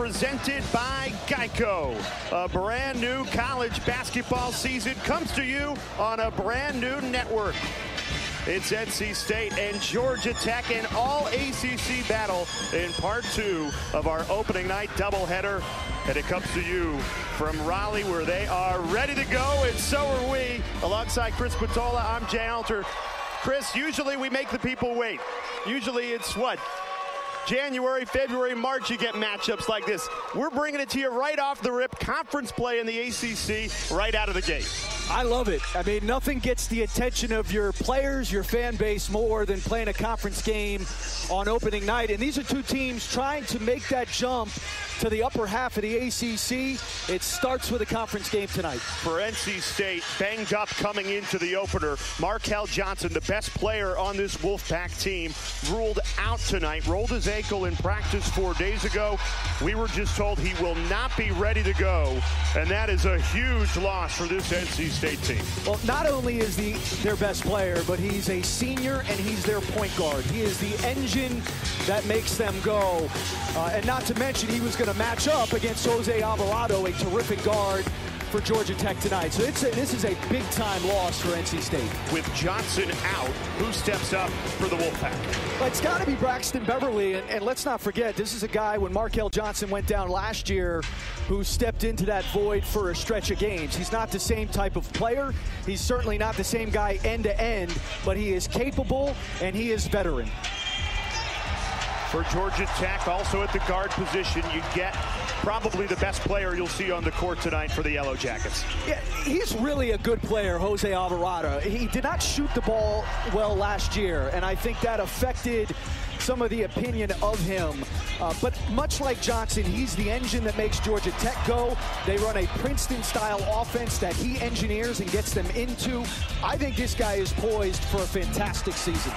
Presented by Geico. A brand new college basketball season comes to you on a brand new network. It's NC State and Georgia Tech in all ACC battle in part two of our opening night doubleheader. And it comes to you from Raleigh where they are ready to go, and so are we. Alongside Chris Spatola, I'm Jay Alter. Chris, usually we make the people wait. Usually it's what? January, February, March, you get matchups like this. We're bringing it to you right off the rip. Conference play in the ACC right out of the gate. I love it. I mean, nothing gets the attention of your players, your fan base more than playing a conference game on opening night. And these are two teams trying to make that jump to the upper half of the ACC. It starts with a conference game tonight. For NC State, banged up coming into the opener. Markell Johnson, the best player on this Wolfpack team, ruled out tonight. Rolled his ankle in practice four days ago. We were just told he will not be ready to go, and that is a huge loss for this NC State team. Well, not only is he their best player, but he's a senior and he's their point guard. He is the engine that makes them go. Uh, and not to mention, he was going to match up against Jose Alvarado, a terrific guard for Georgia Tech tonight. So it's a, this is a big-time loss for NC State. With Johnson out, who steps up for the Wolfpack? Well, it's got to be Braxton Beverly, and, and, let's not forget, this is a guy, when Markell Johnson went down last year, who stepped into that void for a stretch of games. He's not the same type of player. He's certainly not the same guy end-to-end, but he is capable, and he is veteran for Georgia Tech. Also at the guard position, you get probably the best player you'll see on the court tonight for the Yellow Jackets. Yeah, he's really a good player, Jose Alvarado. He did not shoot the ball well last year, and I think that affected some of the opinion of him. Uh, but much like Johnson, he's the engine that makes Georgia Tech go. They run a Princeton-style offense that he engineers and gets them into. I think this guy is poised for a fantastic season.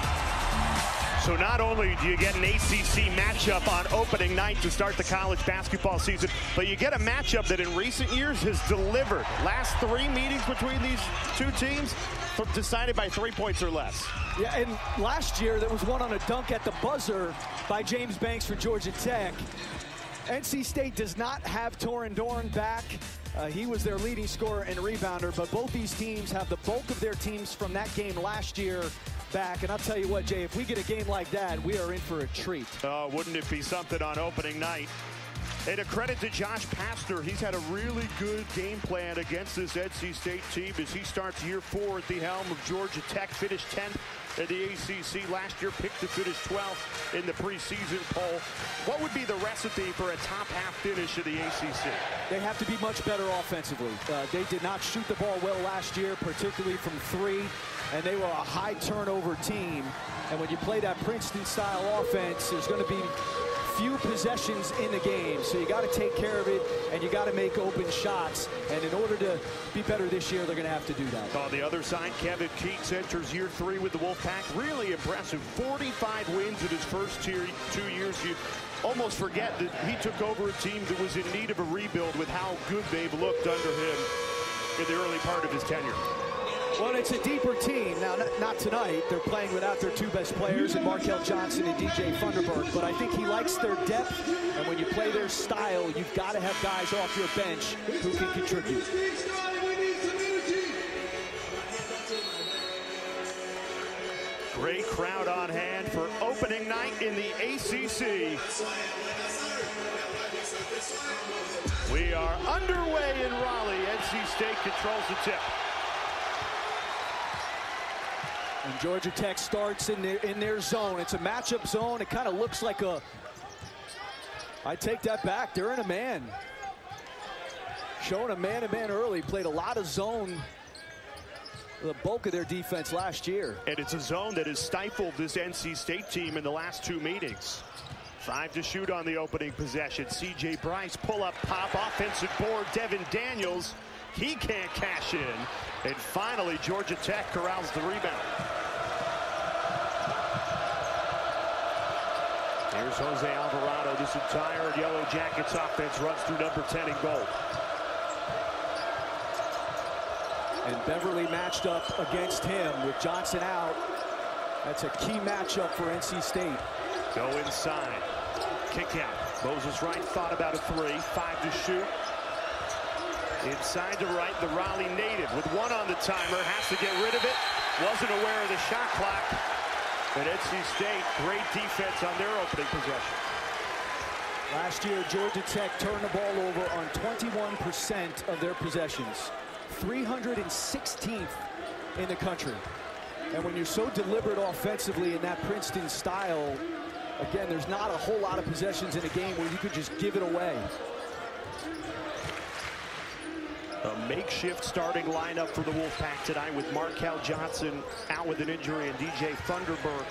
So not only do you get an ACC matchup on opening night to start the college basketball season, but you get a matchup that in recent years has delivered. Last three meetings between these two teams decided by three points or less. Yeah, and last year there was one on a dunk at the buzzer by James Banks for Georgia Tech. NC State does not have Torin Dorn back. Uh, he was their leading scorer and rebounder, but both these teams have the bulk of their teams from that game last year back. And I'll tell you what, Jay, if we get a game like that, we are in for a treat. Oh, wouldn't it be something on opening night? And a credit to Josh Pastner. He's had a really good game plan against this NC State team as he starts year four at the helm of Georgia Tech. Finished 10th at the ACC last year, picked to finish 12th in the preseason poll. What would be the recipe for a top half finish of the ACC? They have to be much better offensively. Uh, they did not shoot the ball well last year, particularly from three, and they were a high turnover team. And when you play that Princeton-style offense, there's going to be few possessions in the game, so you got to take care of it and you got to make open shots. And in order to be better this year, they're going to have to do that. On the other side, Kevin Keatts enters year three with the Wolfpack. Really impressive. 45 wins in his first two years. You almost forget that he took over a team that was in need of a rebuild with how good they've looked under him in the early part of his tenure. Well, it's a deeper team. Now, not tonight. They're playing without their two best players, and Markell Johnson and DJ Funderburk. But I think he likes their depth, and when you play their style, you've got to have guys off your bench who can contribute. Great crowd on hand for opening night in the ACC. We are underway in Raleigh. NC State controls the tip. And Georgia Tech starts in their, in their zone. It's a matchup zone. It kind of looks like a... I take that back. They're in a man. Showing a man-to-man -man early. Played a lot of zone the bulk of their defense last year. And it's a zone that has stifled this NC State team in the last two meetings. Five to shoot on the opening possession. C.J. Bryce pull up pop offensive board. Devin Daniels he can't cash in. And finally, Georgia Tech corrals the rebound. Here's Jose Alvarado. This entire Yellow Jackets offense runs through number 10 in gold. And Beverly matched up against him with Johnson out. That's a key matchup for NC State. Go inside. Kick out. Moses Wright thought about a three. Five to shoot. Inside to right, the Raleigh native with one on the timer. Has to get rid of it. Wasn't aware of the shot clock. But NC State, great defense on their opening possession. Last year, Georgia Tech turned the ball over on 21% of their possessions. 316th in the country. And when you're so deliberate offensively in that Princeton style, again, there's not a whole lot of possessions in a game where you could just give it away. A makeshift starting lineup for the Wolfpack tonight with Markell Johnson out with an injury and DJ Funderburk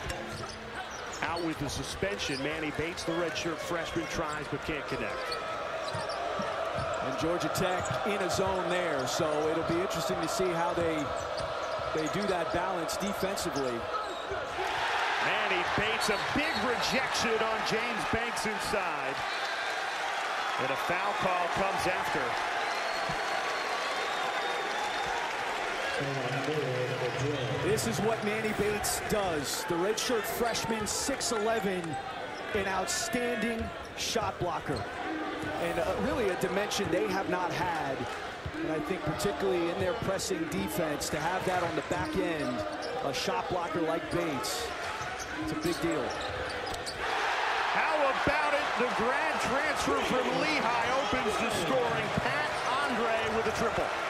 out with the suspension. Manny Bates, the redshirt freshman, tries but can't connect. And Georgia Tech in a zone there, so it'll be interesting to see how they they do that balance defensively. Manny Bates, a big rejection on James Banks inside. And a foul call comes after. This is what Manny Bates does. The redshirt freshman, 6'11", an outstanding shot blocker. And uh, really a dimension they have not had. And I think particularly in their pressing defense, to have that on the back end, a shot blocker like Bates, it's a big deal. How about it? The grad transfer from Lehigh opens the scoring. Pat Andre with a triple.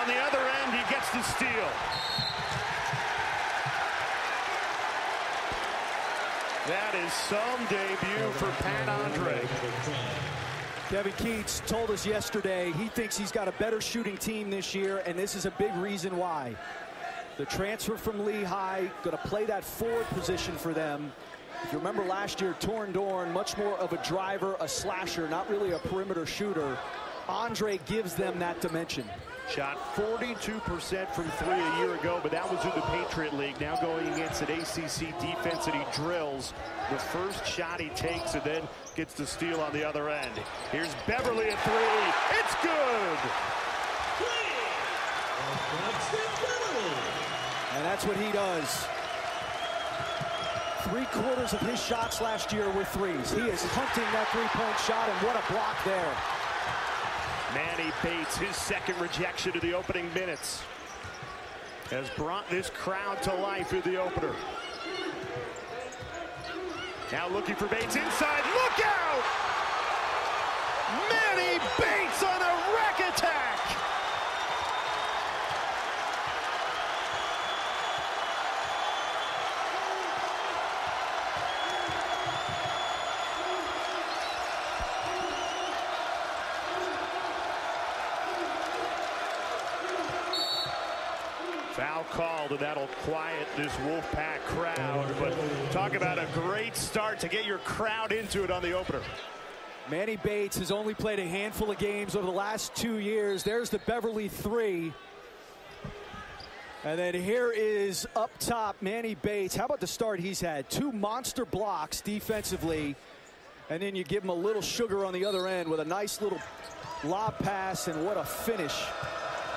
On the other end, he gets the steal. That is some debut for Pat Andre. Kevin Keatts told us yesterday he thinks he's got a better shooting team this year, and this is a big reason why. The transfer from Lehigh, going to play that forward position for them. If you remember last year, Torin Dorn, much more of a driver, a slasher, not really a perimeter shooter. Andre gives them that dimension. Shot 42% from three a year ago, but that was in the Patriot League. Now going against an ACC defense and he drills. The first shot he takes and then gets the steal on the other end. Here's Beverly at three. It's good. And that's what he does. Three quarters of his shots last year were threes. He is hunting that three-point shot, and what a block there. Manny Bates, his second rejection of the opening minutes, has brought this crowd to life in the opener. Now looking for Bates inside. Look out! Manny Bates on a rack attack! That'll quiet this Wolfpack crowd. But talk about a great start to get your crowd into it on the opener. Manny Bates has only played a handful of games over the last two years. There's the Beverly three. And then here is up top Manny Bates. How about the start he's had? Two monster blocks defensively. And then you give him a little sugar on the other end with a nice little lob pass. And what a finish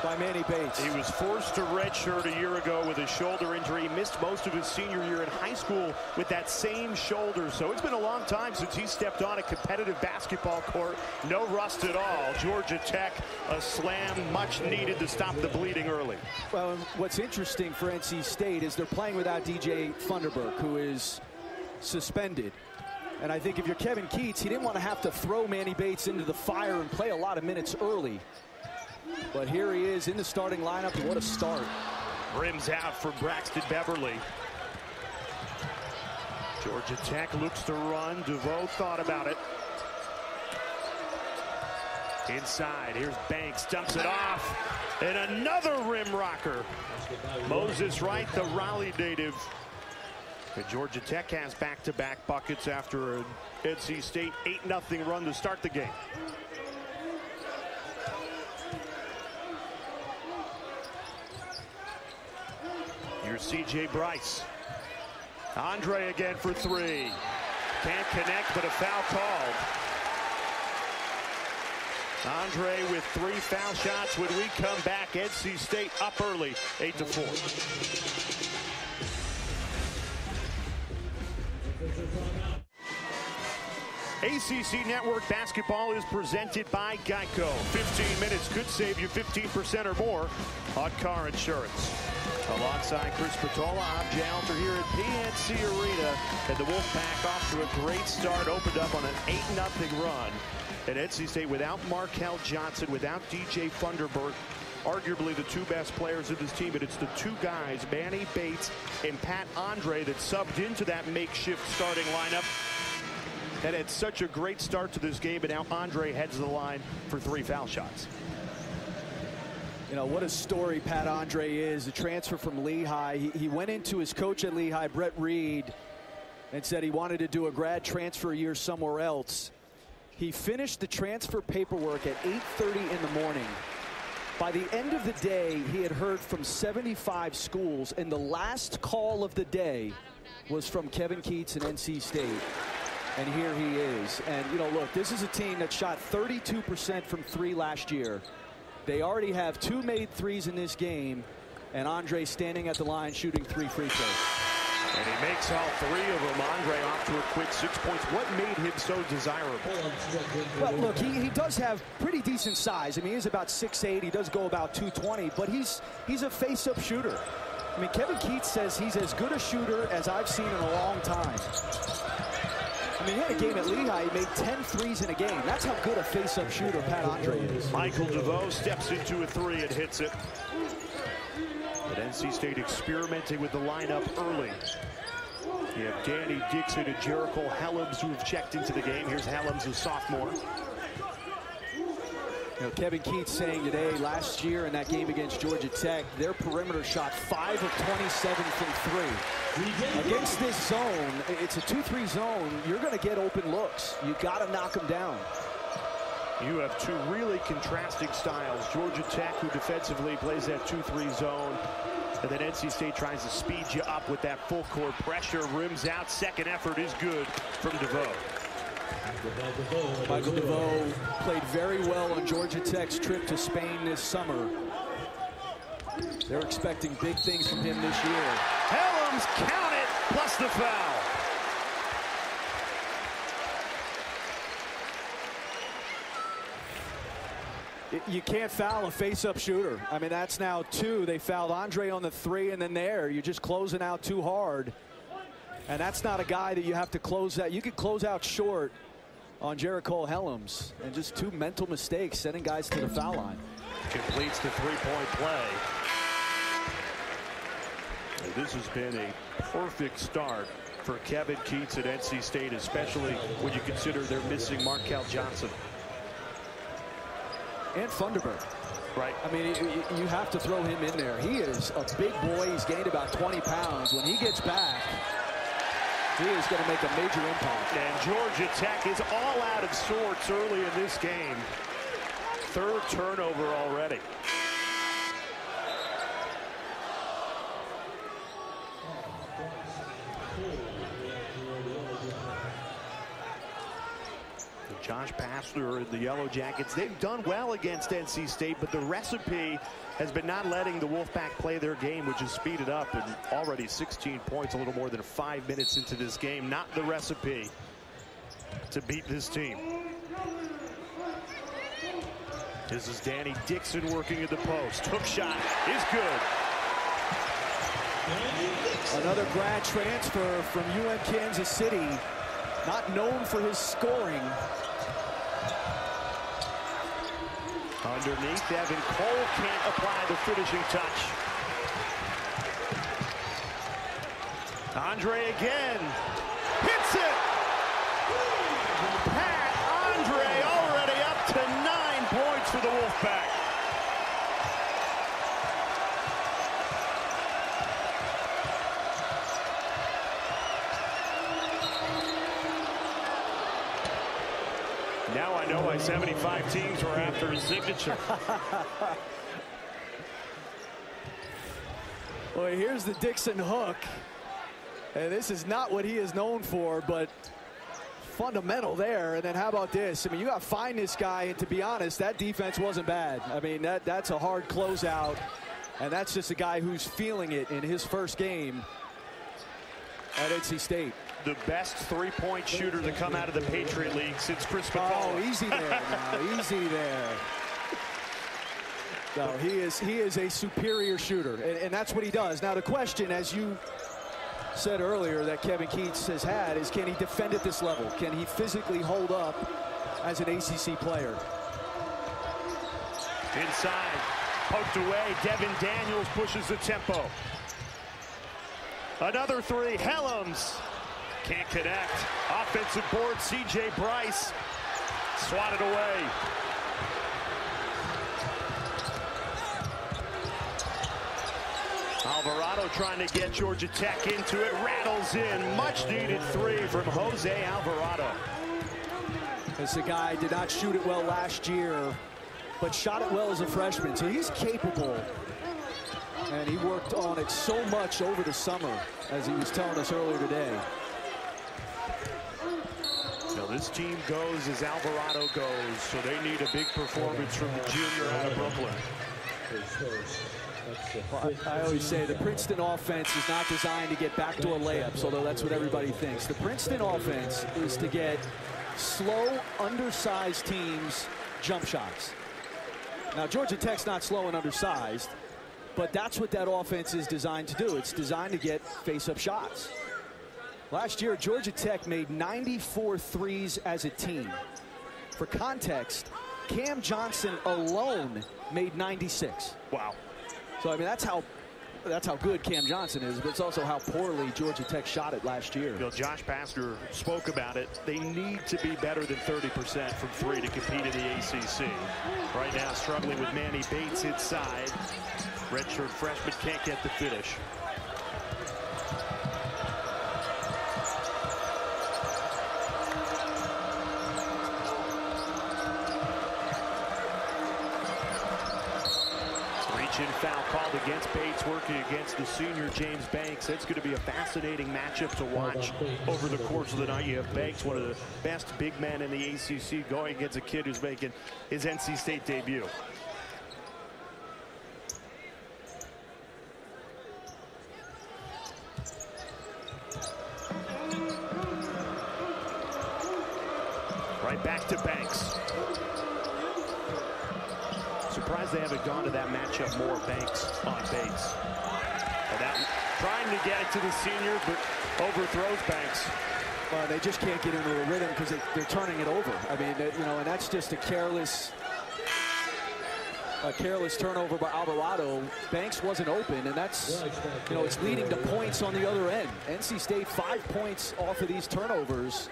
by Manny Bates. He was forced to redshirt a year ago with a shoulder injury. He missed most of his senior year in high school with that same shoulder. So it's been a long time since he stepped on a competitive basketball court. No rust at all. Georgia Tech, a slam much needed to stop the bleeding early. Well, what's interesting for NC State is they're playing without DJ Funderburk, who is suspended. And I think if you're Kevin Keatts, he didn't want to have to throw Manny Bates into the fire and play a lot of minutes early. But here he is in the starting lineup. What a start. Rims out for Braxton Beverly. Georgia Tech looks to run. DeVoe thought about it. Inside, here's Banks, dumps it off. And another rim rocker. Moses Wright, the Raleigh native. And Georgia Tech has back-to-back -back buckets after an NC State 8-0 run to start the game. Here's C.J. Bryce. Andre again for three. Can't connect, but a foul called. Andre with three foul shots when we come back. NC State up early, 8 to 4. ACC Network basketball is presented by Geico. 15 minutes could save you 15% or more on car insurance. Alongside Chris Spatola, I'm Jay Alter here at PNC Arena. And the Wolfpack off to a great start, opened up on an 8-0 run at NC State without Markell Johnson, without DJ Funderburk, arguably the two best players of this team, but it's the two guys, Manny Bates and Pat Andre, that subbed into that makeshift starting lineup that had such a great start to this game, and now Andre heads the line for three foul shots. You know, what a story Pat Andre is, a transfer from Lehigh. He, he went into his coach at Lehigh, Brett Reed, and said he wanted to do a grad transfer year somewhere else. He finished the transfer paperwork at 8.30 in the morning. By the end of the day, he had heard from 75 schools, and the last call of the day was from Kevin Keatts and NC State. And here he is. And, you know, look, this is a team that shot 32% from three last year. They already have two made threes in this game, and Andre standing at the line shooting three free throws. And he makes all three of them. Andre off to a quick six points. What made him so desirable? Well, look, he, he does have pretty decent size. I mean, he's about 6'8". He does go about 220, but he's he's a face-up shooter. I mean, Kevin Keatts says he's as good a shooter as I've seen in a long time. I mean, he had a game at Lehigh. He made 10 threes in a game. That's how good a face-up shooter Pat Andre is. Michael DeVoe steps into a three and hits it. But NC State experimenting with the lineup early. You have Danny Dixon and Jericho Hellems who have checked into the game. Here's Hellems, a sophomore. You know, Kevin Keatts saying today, last year in that game against Georgia Tech, their perimeter shot 5 of 27 from three. Against this zone, it's a 2-3 zone, you're going to get open looks. you got to knock them down. You have two really contrasting styles. Georgia Tech, who defensively plays that 2-3 zone, and then NC State tries to speed you up with that full court pressure. Rims out. Second effort is good from DeVoe. Michael DeVoe played very well on Georgia Tech's trip to Spain this summer. They're expecting big things from him this year. Hellems, count it, plus the foul. You can't foul a face-up shooter. I mean, that's now two. They fouled Andre on the three, and then there, you're just closing out too hard. And that's not a guy that you have to close out. You could close out short on Jericho Hellems. And just two mental mistakes, sending guys to the foul line. Completes the three-point play. And this has been a perfect start for Kevin Keatts at NC State, especially when you consider they're missing Markell Johnson and Funderburk. Right. I mean, you have to throw him in there. He is a big boy. He's gained about 20 pounds. When he gets back, he is going to make a major impact. And Georgia Tech is all out of sorts early in this game. Third turnover already. Josh Pastner and the Yellow Jackets, they've done well against NC State, but the recipe has been not letting the Wolfpack play their game, which has speeded up and already 16 points, a little more than five minutes into this game. Not the recipe to beat this team. This is Danny Dixon working at the post. Hook shot is good. Another grad transfer from UM Kansas City, not known for his scoring, Underneath, Evan Cole can't apply the finishing touch. Andre again. Hits it! Pat Andre already up to nine points for the Wolfpack. Now I know why 75 teams were after his signature. well, here's the Dixon hook. And this is not what he is known for, but fundamental there. And then how about this? I mean, you got to find this guy. And to be honest, that defense wasn't bad. I mean, that that's a hard closeout. And that's just a guy who's feeling it in his first game at NC State. The best three-point shooter to come out of the Patriot League since Chris Oh, easy there now. easy there. No, he is he is a superior shooter, and, and that's what he does. Now the question, as you said earlier, that Kevin Keatts has had is can he defend at this level? Can he physically hold up as an ACC player? Inside, poked away. Devin Daniels pushes the tempo. Another three. Hellems can't connect. Offensive board. C.J. Bryce swatted away. Alvarado trying to get Georgia Tech into it. Rattles in. Much needed three from Jose Alvarado. As the guy did not shoot it well last year, but shot it well as a freshman. So he's capable. And he worked on it so much over the summer, as he was telling us earlier today. Now this team goes as Alvarado goes, so they need a big performance from the junior out of Brooklyn. Well, I, I always say the Princeton offense is not designed to get backdoor layups, although that's what everybody thinks. The Princeton offense is to get slow, undersized teams jump shots. Now, Georgia Tech's not slow and undersized, but that's what that offense is designed to do. It's designed to get face-up shots. Last year, Georgia Tech made 94 threes as a team. For context, Cam Johnson alone made 96. Wow. So I mean that's how that's how good Cam Johnson is, but it's also how poorly Georgia Tech shot it last year. You know, Josh Pastner spoke about it. They need to be better than 30% from three to compete in the ACC. Right now, struggling with Manny Bates inside. Redshirt freshman can't get the finish. Reach-in foul called against Bates, working against the senior James Banks. It's going to be a fascinating matchup to watch over the course of the night. You have Banks, one of the best big men in the ACC, going against a kid who's making his NC State debut. Right back to Banks. They haven't gone to that matchup more. Banks on. And that, trying to get it to the senior, but overthrows Banks. Uh, they just can't get into a rhythm because they, they're turning it over. I mean, they, you know, and that's just a careless, a careless turnover by Alvarado. Banks wasn't open, and that's, you know, it's leading to points on the other end. NC State five points off of these turnovers.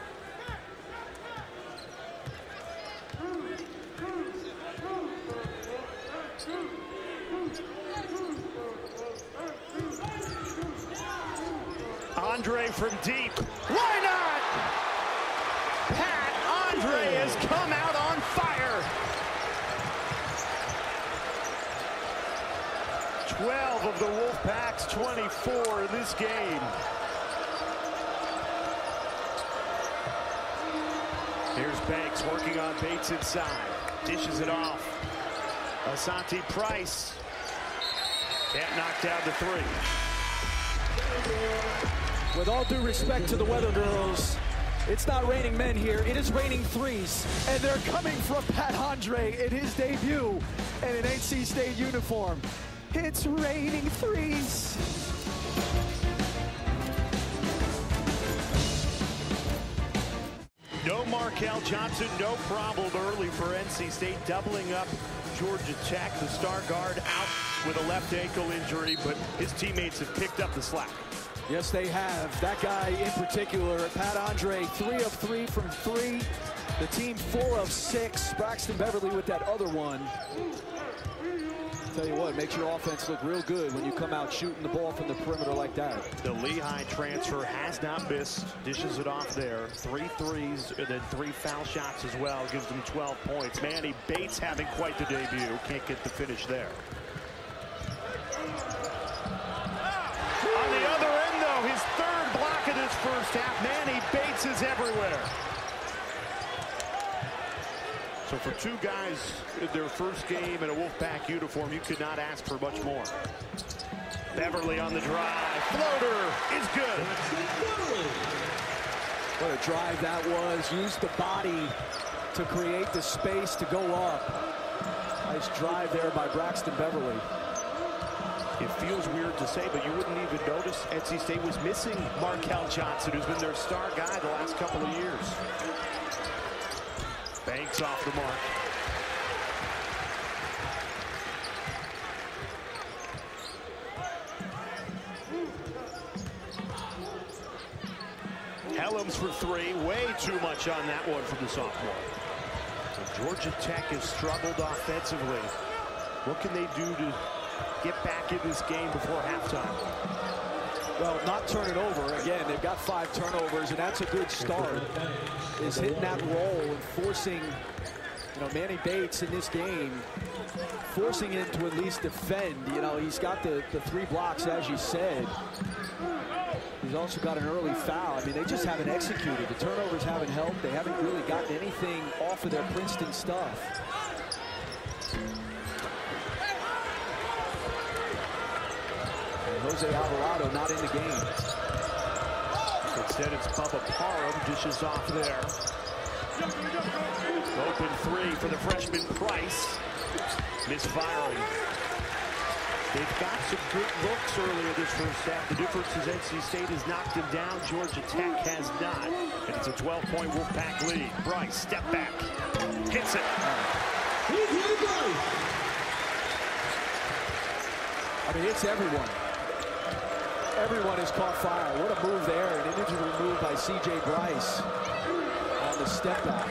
From deep. Why not? Pat Andre has come out on fire. 12 of the Wolfpack's 24 in this game. Here's Banks working on Bates inside. Dishes it off. Asanti Price. Can't knock down the three. With all due respect to the Weather Girls, it's not raining men here. It is raining threes. And they're coming from Pat Andre in his debut in an NC State uniform. It's raining threes. No Markell Johnson, no problem early for NC State, doubling up Georgia Tech. The star guard out with a left ankle injury, but his teammates have picked up the slack. Yes, they have. That guy in particular, Pat Andre, three of three from three. The team four of six. Braxton Beverly with that other one. Tell you what, makes your offense look real good when you come out shooting the ball from the perimeter like that. The Lehigh transfer has not missed, dishes it off there. Three threes and then three foul shots as well, gives them 12 points. Manny Bates having quite the debut, can't get the finish there. On the other end, though, his third block of this first half, Manny Everywhere. So for two guys in their first game in a Wolfpack uniform, you could not ask for much more. Beverly on the drive. Floater is good. What a drive that was. Used the body to create the space to go up. Nice drive there by Braxton Beverly. It feels weird to say, but you wouldn't even notice NC State was missing Markell Johnson, who's been their star guy the last couple of years. Banks off the mark. Hellems for three. Way too much on that one from the sophomore. So Georgia Tech has struggled offensively. What can they do to get back in this game before halftime? Well, not turn it over. Again, they've got five turnovers, and that's a good start. Is hitting that roll and forcing, you know, Manny Bates in this game, forcing him to at least defend. You know, he's got the, the three blocks, as you said. He's also got an early foul. I mean, they just haven't executed. The turnovers haven't helped. They haven't really gotten anything off of their Princeton stuff. Jose Alvarado not in the game. Instead, it's Bubba Parham dishes off there. Open three for the freshman Price. Misfiring. They've got some good looks earlier this first half. The difference is NC State has knocked them down. Georgia Tech has not. And it's a 12-point Wolfpack lead. Bryce, step back. Hits it. I mean, it's everyone everyone has caught fire. What a move there. An individual move by C.J. Bryce on the step back.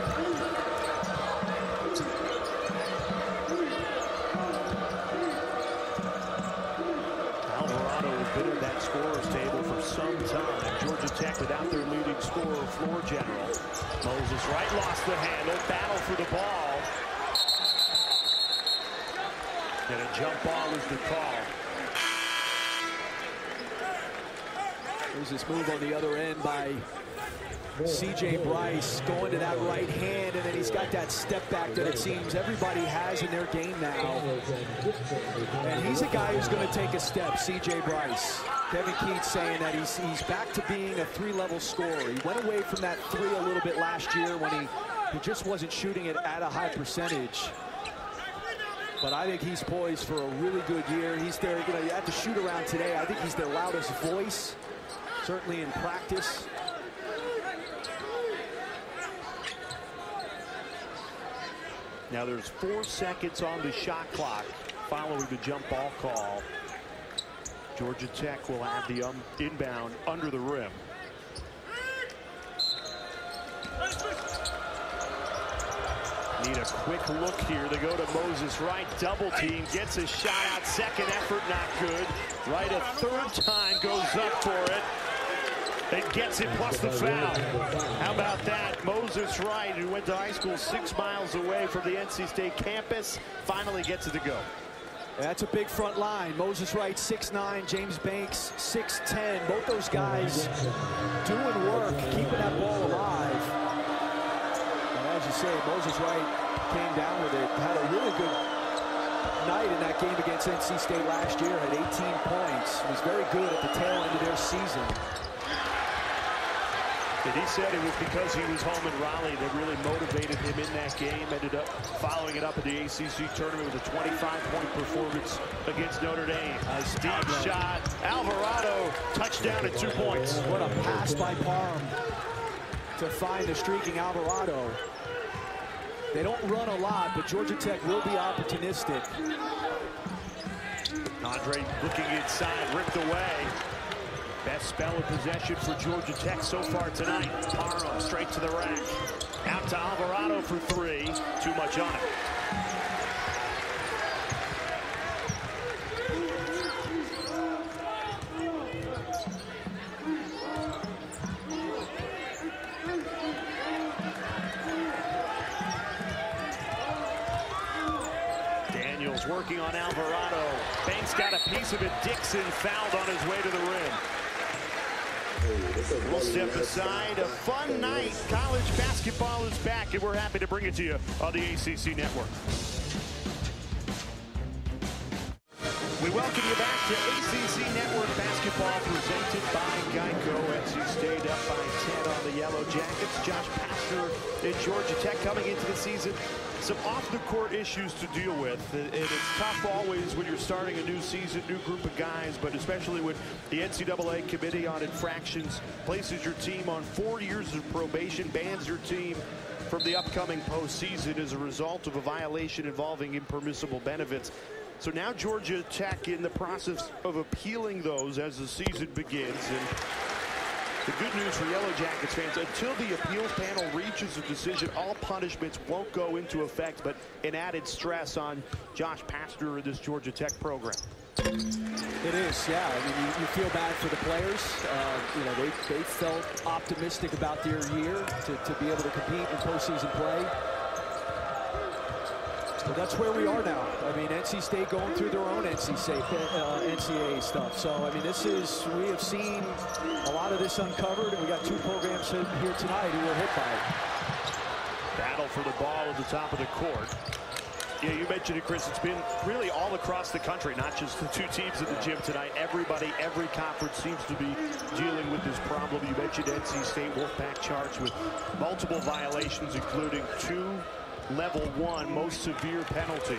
Alvarado has been in that scorer's table for some time. Georgia Tech without their leading scorer, floor general. Moses Wright lost the handle. Battle for the ball. And a jump ball is the call. This move on the other end by C.J. Bryce going to that right hand, and then he's got that step back that it seems everybody has in their game now. And he's a guy who's going to take a step, C.J. Bryce. Kevin Keatts saying that he's, he's back to being a three-level scorer. He went away from that three a little bit last year when he, he just wasn't shooting it at a high percentage. But I think he's poised for a really good year. He's there, you know, at the shoot around today, I think he's their loudest voice certainly in practice. Now there's four seconds on the shot clock following the jump ball call. Georgia Tech will have the um, inbound under the rim. Need a quick look here. They go to Moses Wright. Double team. Gets a shot out. Second effort. Not good. Right a third time. Goes up for it and gets it plus the foul. How about that? Moses Wright, who went to high school six miles away from the NC State campus, finally gets it to go. That's a big front line. Moses Wright, 6'9", James Banks, 6'10". Both those guys doing work, keeping that ball alive. And as you say, Moses Wright came down with it, had a really good night in that game against NC State last year, had 18 points, was very good at the tail end of their season. And he said it was because he was home in Raleigh that really motivated him in that game. Ended up following it up at the ACC tournament with a 25-point performance against Notre Dame. A deep shot. Alvarado, touchdown at two points. What a pass by Parham to find the streaking Alvarado. They don't run a lot, but Georgia Tech will be opportunistic. Andre looking inside, ripped away. Best spell of possession for Georgia Tech so far tonight. Parham straight to the rack. Out to Alvarado for three. Too much on it. Daniels working on Alvarado. Banks got a piece of it. Dixon fouled on his way to the rim. We'll step aside. A fun night. College basketball is back, and we're happy to bring it to you on the ACC Network. We welcome you back to ACC Network Basketball presented by Geico. NC State up by 10 on the Yellow Jackets. Josh Pastner in Georgia Tech coming into the season. Some off-the-court issues to deal with. And it's tough always when you're starting a new season, new group of guys, but especially when the NCAA Committee on Infractions places your team on four years of probation, bans your team from the upcoming postseason as a result of a violation involving impermissible benefits. So now Georgia Tech in the process of appealing those as the season begins. And the good news for Yellow Jackets fans, until the appeals panel reaches a decision, all punishments won't go into effect, but an added stress on Josh Pastner and this Georgia Tech program. It is, yeah. I mean, you, you feel bad for the players. Uh, you know, they, they felt optimistic about their year to, to be able to compete in postseason play. But that's where we are now. I mean, NC State going through their own NC State, uh, NCAA stuff. So, I mean, this is, we have seen a lot of this uncovered, and we got two programs here tonight who were hit by it. Battle for the ball at the top of the court. Yeah, you mentioned it, Chris. It's been really all across the country, not just the two teams at the gym tonight. Everybody, every conference seems to be dealing with this problem. You mentioned NC State Wolfpack charged with multiple violations, including two level one most severe penalties.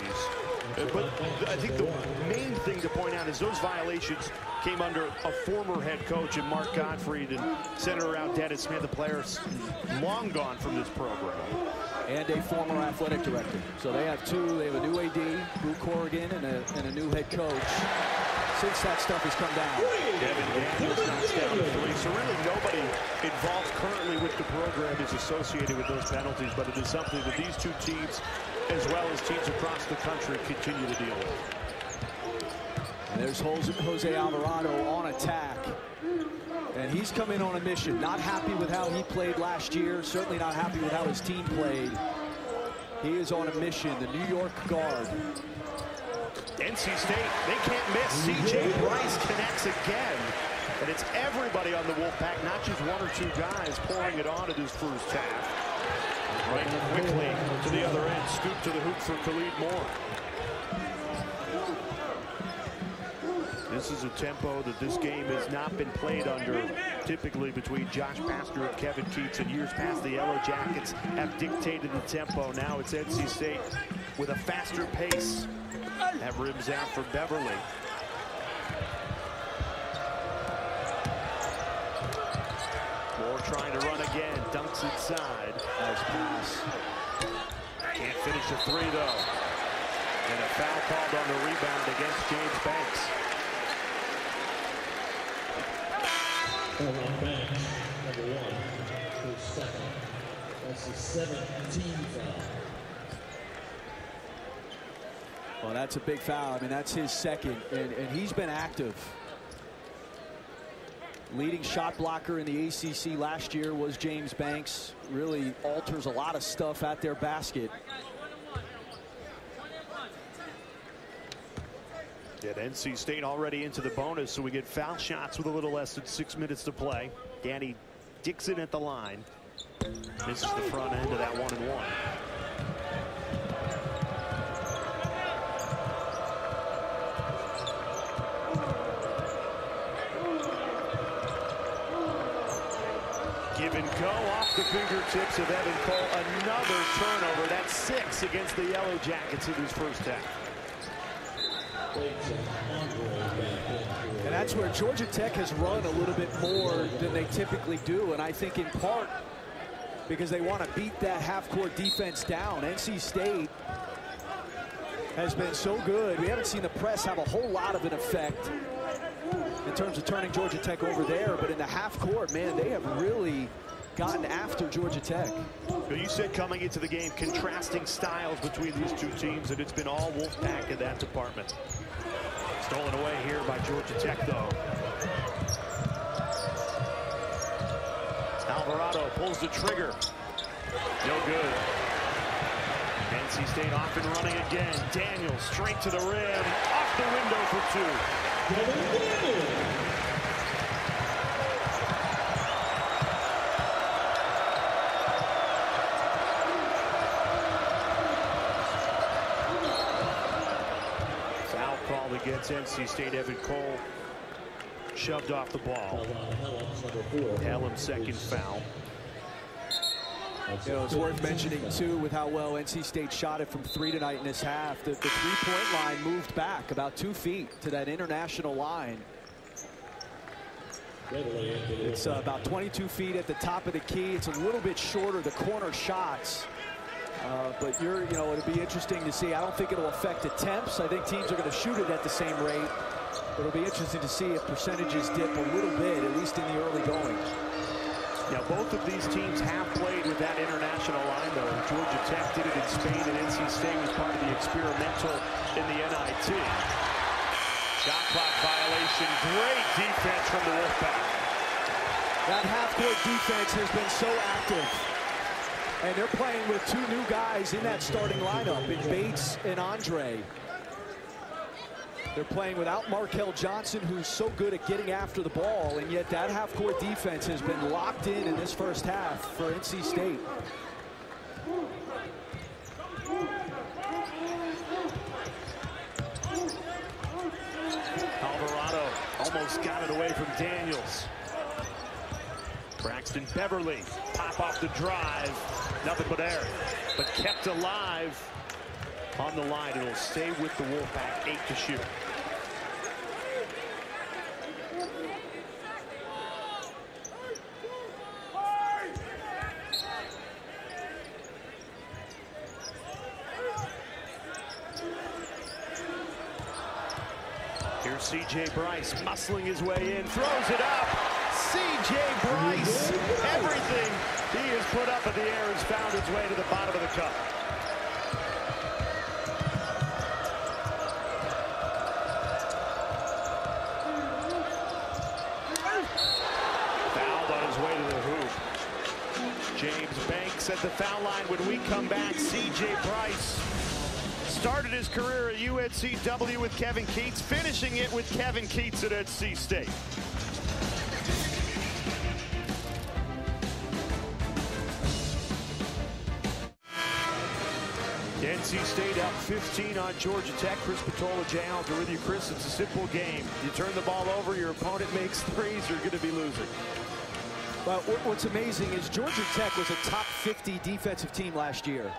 Uh, but I think the main thing to point out is those violations came under a former head coach in Mark Gottfried and Senator out Dennis Smith, the players long gone from this program. And a former athletic director. So they have two. They have a new AD, Drew Corrigan, and a, and a new head coach since that stuff has come down. Devin Daniels knocks down three. So really nobody involved currently with the program is associated with those penalties, but it is something that these two teams, as well as teams across the country, continue to deal with. And there's Jose Alvarado on attack. And he's come in on a mission. Not happy with how he played last year. Certainly not happy with how his team played. He is on a mission. The New York guard. NC State, they can't miss. C.J. Bryce connects again. And it's everybody on the Wolfpack, not just one or two guys pouring it on at this first half. Right quickly to the other end. Scoop to the hoop for Khalid Moore. This is a tempo that this game has not been played under typically between Josh Pastner and Kevin Keatts. In years past, the Yellow Jackets have dictated the tempo. Now it's NC State with a faster pace. That rims out for Beverly. Moore trying to run again. Dunks inside. Nice pass. Can't finish the three, though. And a foul called on the rebound against James Banks. That's the 17 foul. Well, that's a big foul. I mean, that's his second, and, and he's been active. Leading shot blocker in the ACC last year was James Banks. Really alters a lot of stuff at their basket. At NC State already into the bonus, so we get foul shots with a little less than six minutes to play. Danny Dixon at the line. Is the front end of that one and one. Give and go off the fingertips of Evan Cole. Another turnover. That's six against the Yellow Jackets in his first half. And that's where Georgia Tech has run a little bit more than they typically do. And I think in part because they want to beat that half-court defense down. NC State has been so good. We haven't seen the press have a whole lot of an effect in terms of turning Georgia Tech over there. But in the half court, man, they have really gotten after Georgia Tech. You said coming into the game, contrasting styles between these two teams, and it's been all Wolfpack in that department. Stolen away here by Georgia Tech, though. Alvarado pulls the trigger. No good. NC State off and running again. Daniels straight to the rim. Off the window for two. Foul called against NC State. Evan Cole shoved off the ball. Hellem's second foul. You know, it's worth mentioning, too, with how well NC State shot it from three tonight in this half. The, the three-point line moved back about two feet to that international line. It's uh, about 22 feet at the top of the key. It's a little bit shorter, the corner shots. Uh, but you're, you know, it'll be interesting to see. I don't think it'll affect attempts. I think teams are going to shoot it at the same rate. But it'll be interesting to see if percentages dip a little bit, at least in the early going. Yeah, both of these teams have played with that international line, though. Georgia Tech did it in Spain, and NC State was part of the experimental in the NIT. Shot clock violation. Great defense from the Wolfpack. That half-court defense has been so active. And they're playing with two new guys in that starting lineup, in Bates and Andre. They're playing without Markell Johnson, who's so good at getting after the ball, and yet that half-court defense has been locked in in this first half for NC State. Alvarado almost got it away from Daniels. Braxton Beverly, pop off the drive, nothing but air, but kept alive on the line. It'll stay with the Wolfpack, eight to shoot. Here's C.J. Bryce muscling his way in, throws it up. C.J. Bryce, everything he has put up in the air has found its way to the bottom of the cup. Way to the hoop. James Banks at the foul line when we come back. C.J. Bryce started his career at UNCW with Kevin Keatts, finishing it with Kevin Keatts at NC State. NC State up 15 on Georgia Tech. Chris Spatola, Jay Alter with you. Chris, it's a simple game. You turn the ball over, your opponent makes threes, you're going to be losing. But what's amazing is Georgia Tech was a top 50 defensive team last year.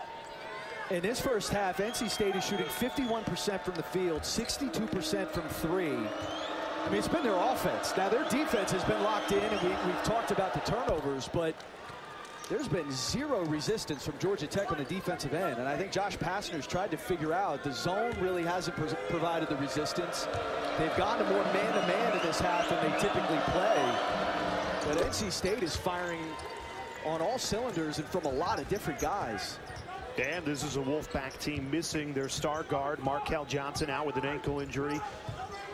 In this first half, NC State is shooting 51% from the field, 62% from three. I mean, it's been their offense. Now, their defense has been locked in, and we, we've talked about the turnovers, but there's been zero resistance from Georgia Tech on the defensive end. And I think Josh Pastner's tried to figure out the zone really hasn't pro provided the resistance. They've gone to more man-to-man -man in this half than they typically play. But NC State is firing on all cylinders and from a lot of different guys. And this is a Wolfpack team missing their star guard, Markell Johnson, out with an ankle injury.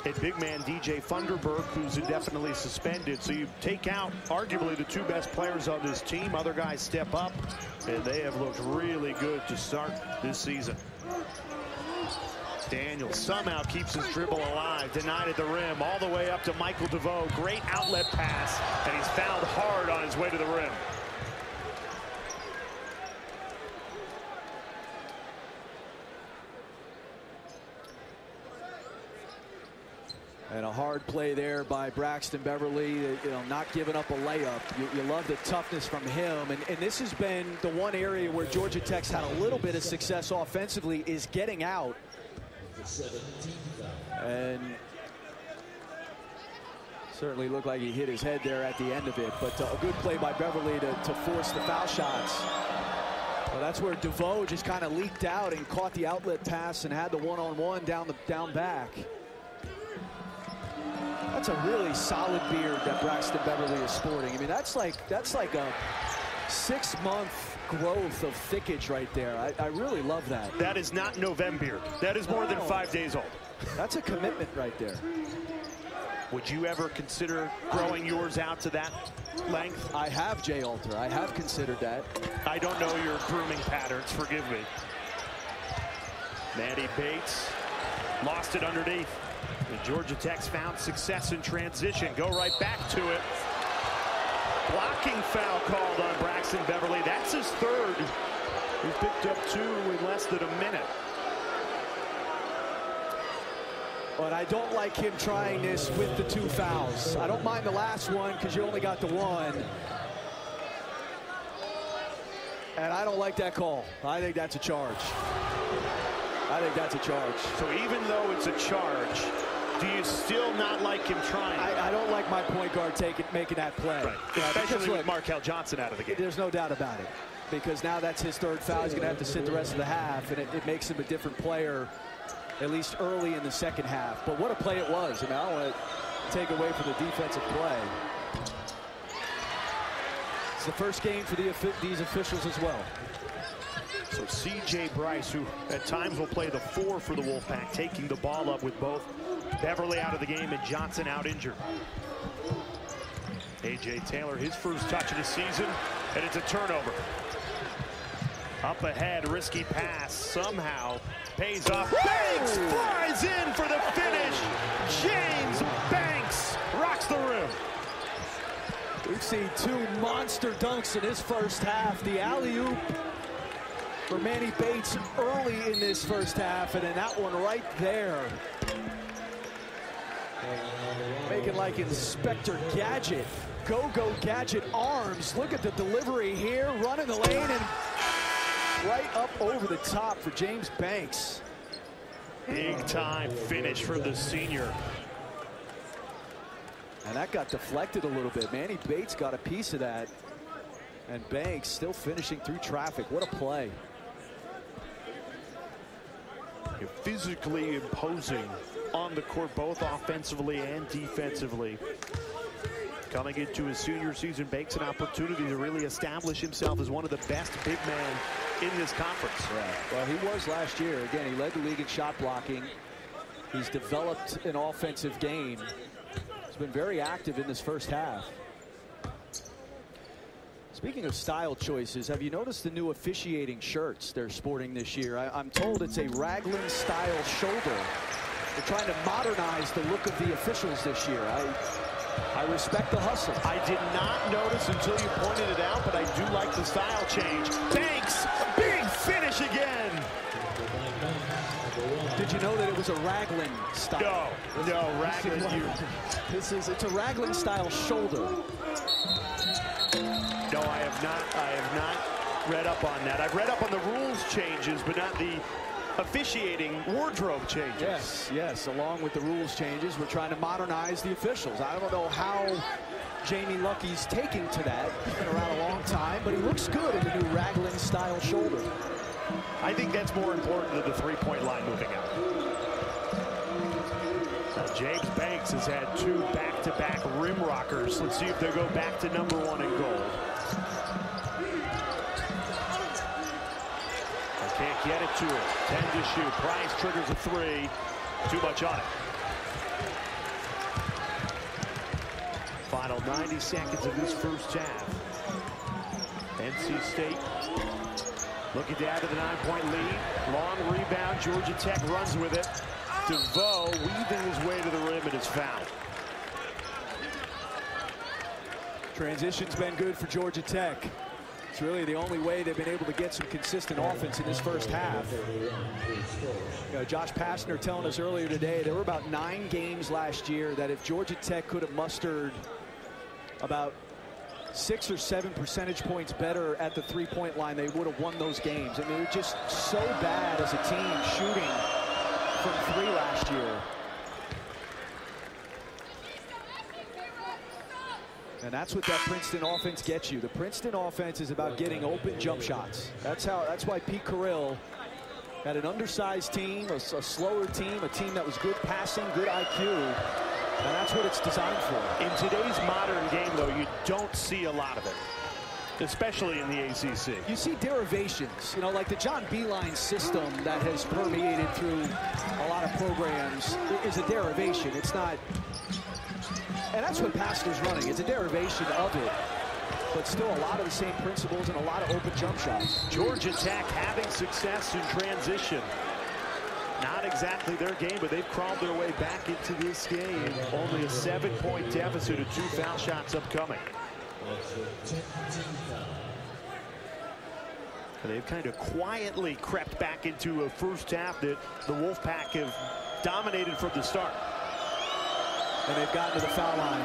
And big man DJ Funderburk, who's indefinitely suspended. So you take out arguably the two best players on this team. Other guys step up, and they have looked really good to start this season. Daniel somehow keeps his dribble alive, denied at the rim, all the way up to Michael DeVoe. Great outlet pass, and he's fouled hard on his way to the rim. And a hard play there by Braxton Beverly, you know, not giving up a layup. You, you love the toughness from him. And, and, this has been the one area where Georgia Tech's had a little bit of success offensively is getting out. And certainly looked like he hit his head there at the end of it. But uh, a good play by Beverly to, to force the foul shots. Well, that's where DeVoe just kind of leaked out and caught the outlet pass and had the one-on-one -on -one down the down back. That's a really solid beard that Braxton Beverly is sporting. I mean, that's like that's like a six-month growth of thickage right there. I, I, really love that. That is not November. That is more oh. than five days old. That's a commitment right there. Would you ever consider growing yours out to that length? I have, Jay Alter. I have considered that. I don't know your grooming patterns. Forgive me. Manny Bates lost it underneath. And Georgia Tech's found success in transition. Go right back to it. Blocking foul called on Braxton Beverly. That's his third. He picked up two in less than a minute. But I don't like him trying this with the two fouls. I don't mind the last one because you only got the one. And I don't like that call. I think that's a charge. I think that's a charge. So even though it's a charge, do you still not like him trying? I, I don't like my point guard taking making that play. right. Uh, yeah, Especially with Markell Johnson out of the game. There's no doubt about it. Because now that's his third foul. He's going to have to sit the rest of the half, and it, it makes him a different player, at least early in the second half. But what a play it was. I mean, I don't want to take away from the defensive play. It's the first game for the, these officials as well. So C.J. Bryce, who at times will play the four for the Wolfpack, taking the ball up with both Beverly out of the game and Johnson out injured. A.J. Taylor, his first touch of the season, and it's a turnover. Up ahead, risky pass, somehow pays off. Banks flies in for the finish. James Banks rocks the rim. We've seen two monster dunks in his first half. The alley-oop for Manny Bates early in this first half, and then that one right there. Making like Inspector Gadget. Go-Go Gadget arms. Look at the delivery here, running the lane, and right up over the top for James Banks. Big time finish for the senior. And that got deflected a little bit. Manny Bates got a piece of that. And Banks still finishing through traffic. What a play. You're Physically imposing on the court, both offensively and defensively. Coming into his senior season, Banks an opportunity to really establish himself as one of the best big men in this conference. Yeah. Well, he was last year. Again, he led the league in shot blocking. He's developed an offensive game. He's been very active in this first half. Speaking of style choices, have you noticed the new officiating shirts they're sporting this year? I, am told it's a Raglan style shoulder. They're trying to modernize the look of the officials this year. I, I respect the hustle. I did not notice until you pointed it out, but I do like the style change. Banks, big finish again. Did you know that it was a Raglan style? No, no, Raglan. You. This is it's a Raglan style shoulder. No, I have not. I have not read up on that. I've read up on the rules changes, but not the officiating wardrobe changes. Yes, yes. Along with the rules changes, we're trying to modernize the officials. I don't know how Jamie Luckie's taking to that. He's been around a long time, but he looks good in the new Raglan style shoulder. I think that's more important than the three-point line moving out. So James Banks has had two back-to-back -back rim rockers. Let's see if they go back to number one in gold. Can't get it to him. 10 to shoot. Price triggers a three. Too much on it. Final 90 seconds of this first half. NC State looking to add to the nine-point lead. Long rebound. Georgia Tech runs with it. DeVoe weaving his way to the rim and is fouled. Transition's been good for Georgia Tech. Really the only way they've been able to get some consistent offense in this first half. You know, Josh Pastner telling us earlier today there were about nine games last year that if Georgia Tech could have mustered about six or seven percentage points better at the three-point line, they would have won those games. I mean, they're just so bad as a team shooting from three last year. And that's what that Princeton offense gets you. The Princeton offense is about getting open jump shots. That's how. That's why Pete Carril had an undersized team, a, a slower team, a team that was good passing, good IQ. And that's what it's designed for. In today's modern game, though, you don't see a lot of it, especially in the ACC. You see derivations, you know, like the John Beilein system that has permeated through a lot of programs is a derivation. It's not, and that's what Pastner's running. It's a derivation of it. But still a lot of the same principles and a lot of open jump shots. Georgia Tech having success in transition. Not exactly their game, but they've crawled their way back into this game. Only a seven-point deficit and two foul shots upcoming. They've kind of quietly crept back into a first half that the Wolfpack have dominated from the start. And they've gotten to the foul line.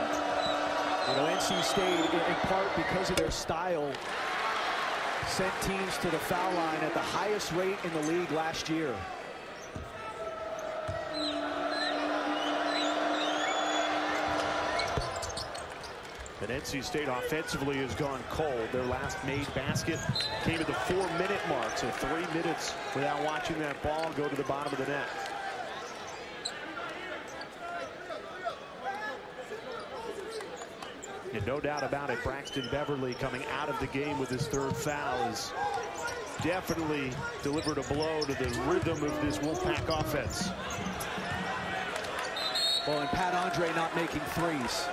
You know, NC State, in part because of their style, sent teams to the foul line at the highest rate in the league last year. And NC State offensively has gone cold. Their last made basket came at the four-minute mark, so three minutes without watching that ball go to the bottom of the net. And no doubt about it, Braxton Beverly coming out of the game with his third foul has definitely delivered a blow to the rhythm of this Wolfpack offense. Well, and Pat Andre not making threes.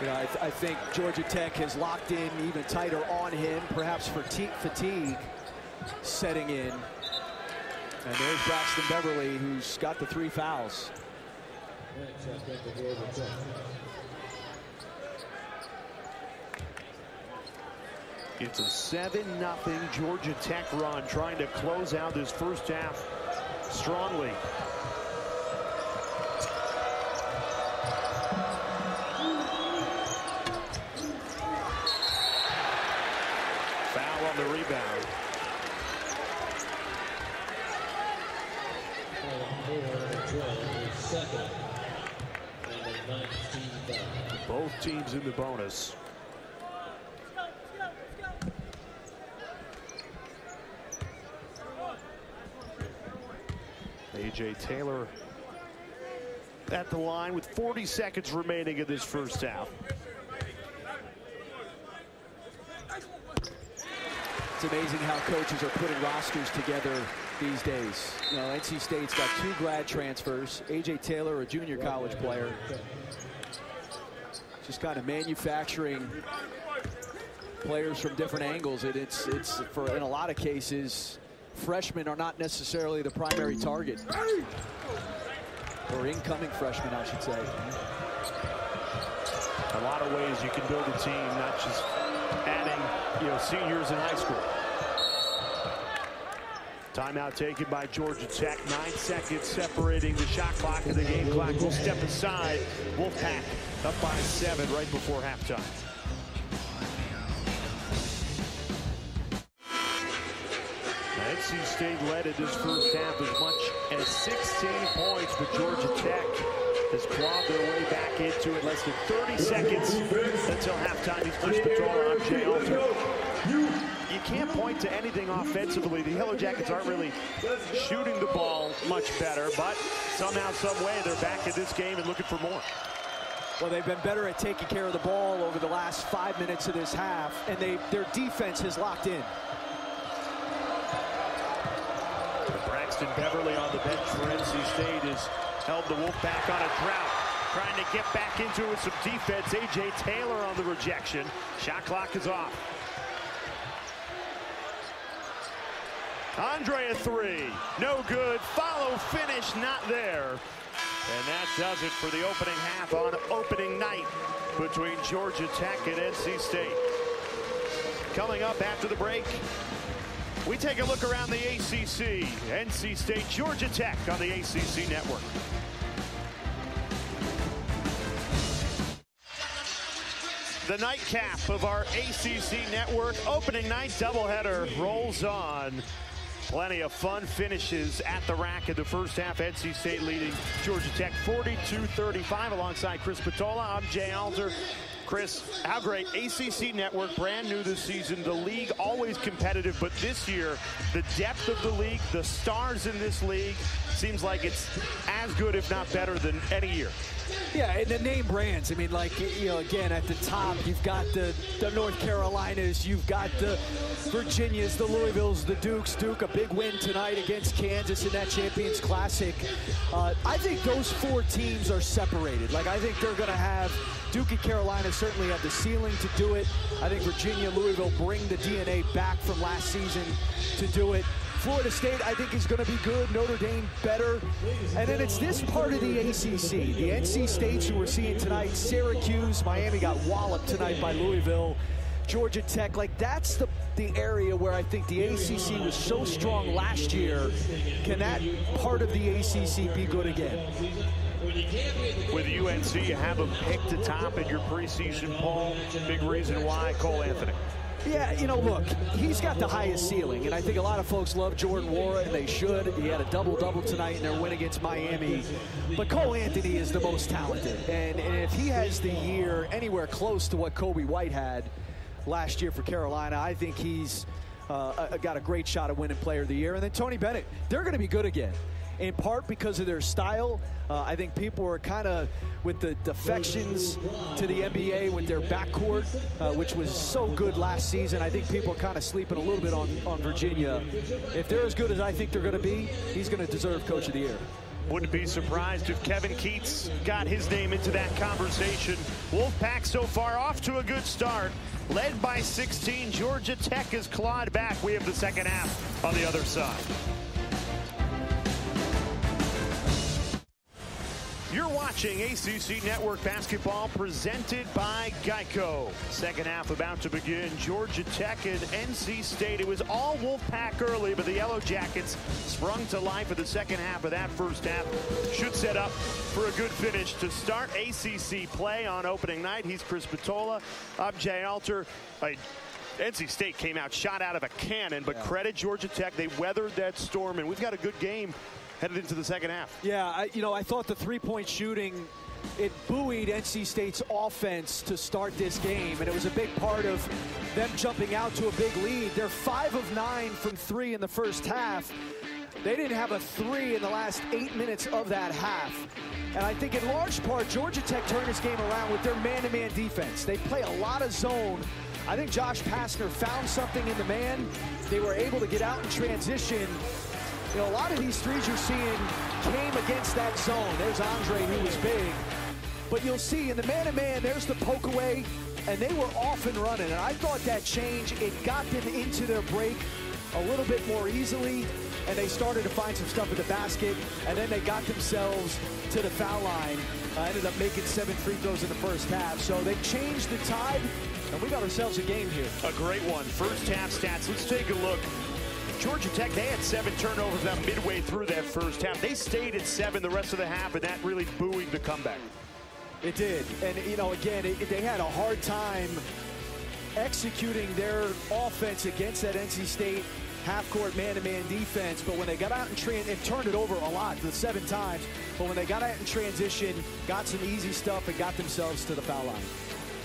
You know, I, th I, think Georgia Tech has locked in even tighter on him, perhaps fatigue setting in. And there's Braxton Beverly, who's got the three fouls. It's a 7-0 Georgia Tech run, trying to close out this first half strongly. Foul on the rebound. Both teams in the bonus. A.J. Taylor at the line with 40 seconds remaining in this first half. It's amazing how coaches are putting rosters together these days. You know, NC State's got two grad transfers. A.J. Taylor, a junior college player. Just kind of manufacturing players from different angles. And it's, it's for, in a lot of cases, freshmen are not necessarily the primary target. Or incoming freshmen, I should say. A lot of ways you can build a team, not just adding, you know, seniors in high school. Timeout taken by Georgia Tech. Nine seconds separating the shot clock and the game clock. We'll step aside. Wolfpack up by seven right before halftime. NC State led in this first half as much as 16 points, but Georgia Tech has clawed their way back into it. Less than 30 seconds until halftime. He's Chris Spatola. I'm Jay Alter. You can't point to anything offensively. The Yellow Jackets aren't really shooting the ball much better, but somehow, some way, they're back in this game and looking for more. Well, they've been better at taking care of the ball over the last five minutes of this half, and they their defense has locked in. Braxton Beverly on the bench for NC State has held the Wolfpack on a drought. Trying to get back into it with some defense. A.J. Taylor on the rejection. Shot clock is off. Andre a three. No good. Follow finish not there. And that does it for the opening half on opening night between Georgia Tech and NC State. Coming up after the break, we take a look around the ACC. NC State, Georgia Tech on the ACC network. The nightcap of our ACC network opening night doubleheader rolls on. Plenty of fun finishes at the rack in the first half. NC State leading Georgia Tech 42-35 alongside Chris Spatola. I'm Jay Alter. Chris, how great. ACC Network, brand new this season. The league always competitive, but this year, the depth of the league, the stars in this league, seems like it's as good, if not better, than any year. Yeah, and the name brands. I mean, like, you know, again, at the top, you've got the, the North Carolinas, you've got the Virginias, the Louisvilles, the Dukes. Duke, a big win tonight against Kansas in that Champions Classic. Uh, I think those four teams are separated. Like, I think they're going to have Duke and Carolina certainly have the ceiling to do it. I think Virginia, Louisville bring the DNA back from last season to do it. Florida State, I think, is going to be good. Notre Dame, better. And then it's this part of the ACC. The NC States who we're seeing tonight, Syracuse, Miami got walloped tonight by Louisville. Georgia Tech, like that's the, the area where I think the ACC was so strong last year. Can that part of the ACC be good again? With UNC, you have them pick to top in your preseason poll. Big reason why, Cole Anthony. Yeah, you know, look, he's got the highest ceiling, and I think a lot of folks love Jordan Nwora, and they should. He had a double-double tonight in their win against Miami. But Cole Anthony is the most talented, and, and if he has the year anywhere close to what Coby White had last year for Carolina, I think he's uh, got a great shot at winning Player of the Year. And then Tony Bennett, they're going to be good again in part because of their style. Uh, I think people are kind of with the defections to the NBA with their backcourt, uh, which was so good last season. I think people are kind of sleeping a little bit on, on Virginia. If they're as good as I think they're going to be, he's going to deserve Coach of the Year. Wouldn't be surprised if Kevin Keatts got his name into that conversation. Wolfpack so far off to a good start. Led by 16, Georgia Tech has clawed back. We have the second half on the other side. Watching ACC Network Basketball presented by Geico. Second half about to begin. Georgia Tech and NC State. It was all Wolfpack early, but the Yellow Jackets sprung to life in the second half of that first half. Should set up for a good finish to start ACC play on opening night. He's Chris Spatola. I'm Jay Alter. NC State came out shot out of a cannon, but yeah. credit Georgia Tech. They weathered that storm, and we've got a good game headed into the second half. Yeah, I, you know, I thought the three-point shooting it buoyed NC State's offense to start this game, and it was a big part of them jumping out to a big lead. They're five of nine from three in the first half. They didn't have a three in the last eight minutes of that half. And I think in large part, Georgia Tech turned this game around with their man-to-man -man defense. They play a lot of zone. I think Josh Pastner found something in the man. They were able to get out in transition you know, a lot of these threes you're seeing came against that zone. There's Andre, who was big. But you'll see in the man-to-man, -man, there's the poke away, and they were off and running. And I thought that change, it got them into their break a little bit more easily, and they started to find some stuff at the basket, and then they got themselves to the foul line. Uh, ended up making seven free throws in the first half. So they changed the tide, and we got ourselves a game here. A great one. First half stats. Let's take a look. Georgia Tech, they had seven turnovers about midway through that first half. They stayed at seven the rest of the half, and that really buoyed the comeback. It did. And, you know, again, it, they had a hard time executing their offense against that NC State half-court man-to-man defense. But when they got out and, and turned it over a lot, the seven times, but when they got out in transition, got some easy stuff and got themselves to the foul line.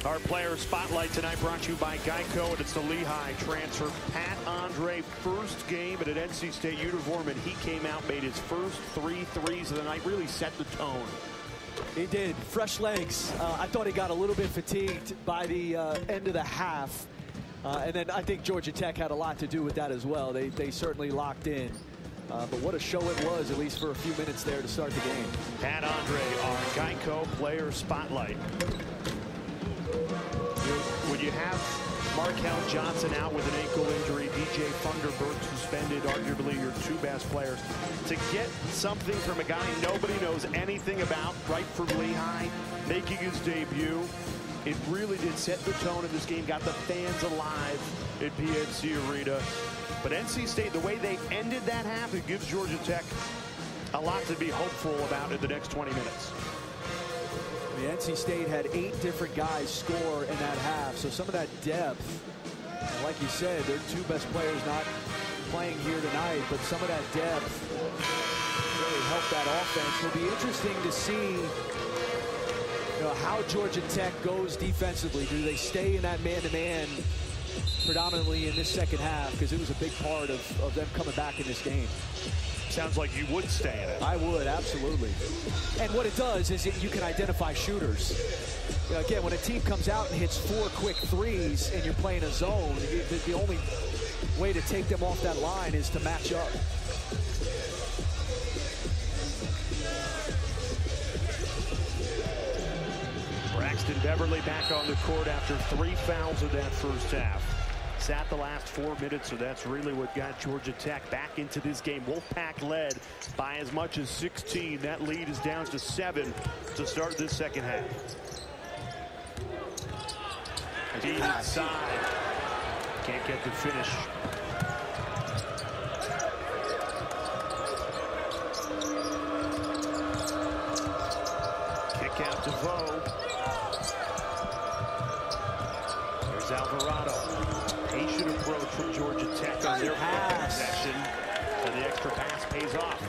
Our player spotlight tonight brought to you by Geico, and it's the Lehigh transfer. Pat Andre, first game in an NC State uniform, and he came out, made his first three threes of the night, really set the tone. He did. Fresh legs. Uh, I thought he got a little bit fatigued by the uh, end of the half. Uh, and then I think Georgia Tech had a lot to do with that as well. They, they certainly locked in. Uh, but what a show it was, at least for a few minutes there to start the game. Pat Andre, our Geico player spotlight when you have Markell Johnson out with an ankle injury, DJ Funderburk suspended, arguably your two best players, to get something from a guy nobody knows anything about, right from Lehigh, making his debut, it really did set the tone in this game, got the fans alive at PNC Arena. But NC State, the way they ended that half, it gives Georgia Tech a lot to be hopeful about in the next 20 minutes. The NC State had eight different guys score in that half, so some of that depth, like you said, their two best players not playing here tonight, but some of that depth really helped that offense. It'll be interesting to see you know, how Georgia Tech goes defensively. Do they stay in that man-to-man -man predominantly in this second half? Because it was a big part of, of them coming back in this game sounds like you would stay in it. I would, absolutely. And what it does is it, you can identify shooters. You know, again, when a team comes out and hits four quick threes and you're playing a zone, the, the only way to take them off that line is to match up. Braxton Beverly back on the court after three fouls in that first half sat the last four minutes, so that's really what got Georgia Tech back into this game. Wolfpack led by as much as 16. That lead is down to seven to start this second half. Deep inside. Can't get the finish. Kick out to Vo. There's Alvarado. tough.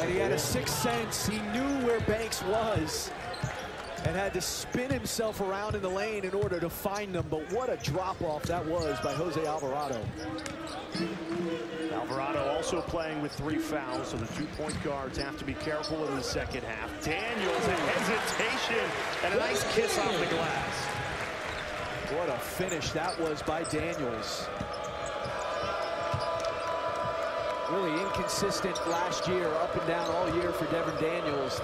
And he had a sixth sense. He knew where Banks was and had to spin himself around in the lane in order to find them. But what a drop-off that was by Jose Alvarado. Alvarado also playing with three fouls, so the two-point guards have to be careful in the second half. Daniels, a hesitation, and a nice kiss off the glass. What a finish that was by Daniels. Really inconsistent last year, up and down all year for Devin Daniels.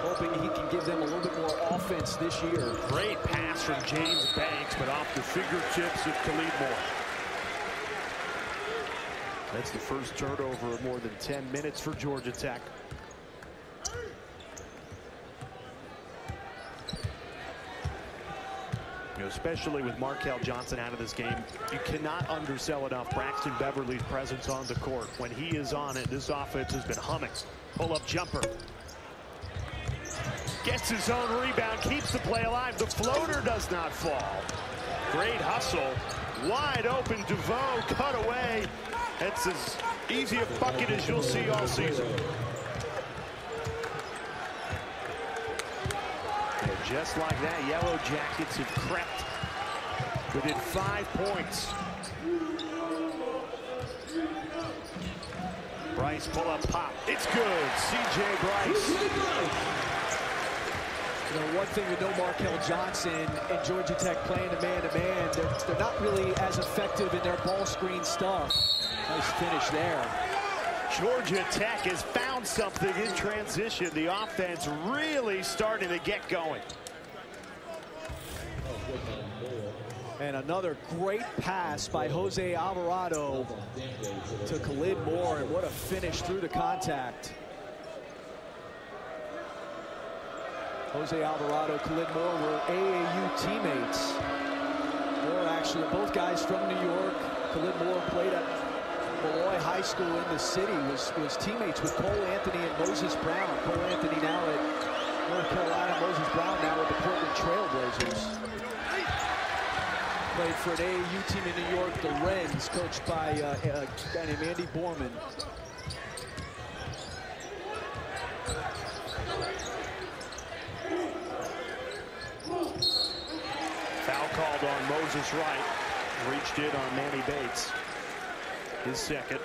Hoping he can give them a little bit more offense this year. Great pass from James Banks, but off the fingertips of Khalid Moore. That's the first turnover of more than 10 minutes for Georgia Tech. You know, especially with Markell Johnson out of this game, you cannot undersell enough Braxton Beverly's presence on the court. When he is on it, this offense has been humming. Pull-up jumper. Gets his own rebound, keeps the play alive. The floater does not fall. Great hustle. Wide open, DeVoe cut away. It's as easy a bucket as you'll see all season. Just like that, Yellow Jackets have crept within five points. Bryce pull up pop. It's good. CJ Bryce. You know, one thing with no Markell Johnson and Georgia Tech playing a man-to-man, they're, they're not really as effective in their ball screen stuff. Nice finish there. Georgia Tech has found something in transition. The offense really starting to get going. And another great pass by Jose Alvarado to Khalid Moore. And what a finish through the contact. Jose Alvarado, Khalid Moore were AAU teammates. Moore actually, both guys from New York. Khalid Moore played at Molloy High School in the city, was, was teammates with Cole Anthony and Moses Brown. Cole Anthony now at North Carolina, Moses Brown now with the Portland Trailblazers. Played for an AAU team in New York, the Rens, coached by uh, a guy named Andy Borman. Foul called on Moses Wright. Reached in on Manny Bates. His second.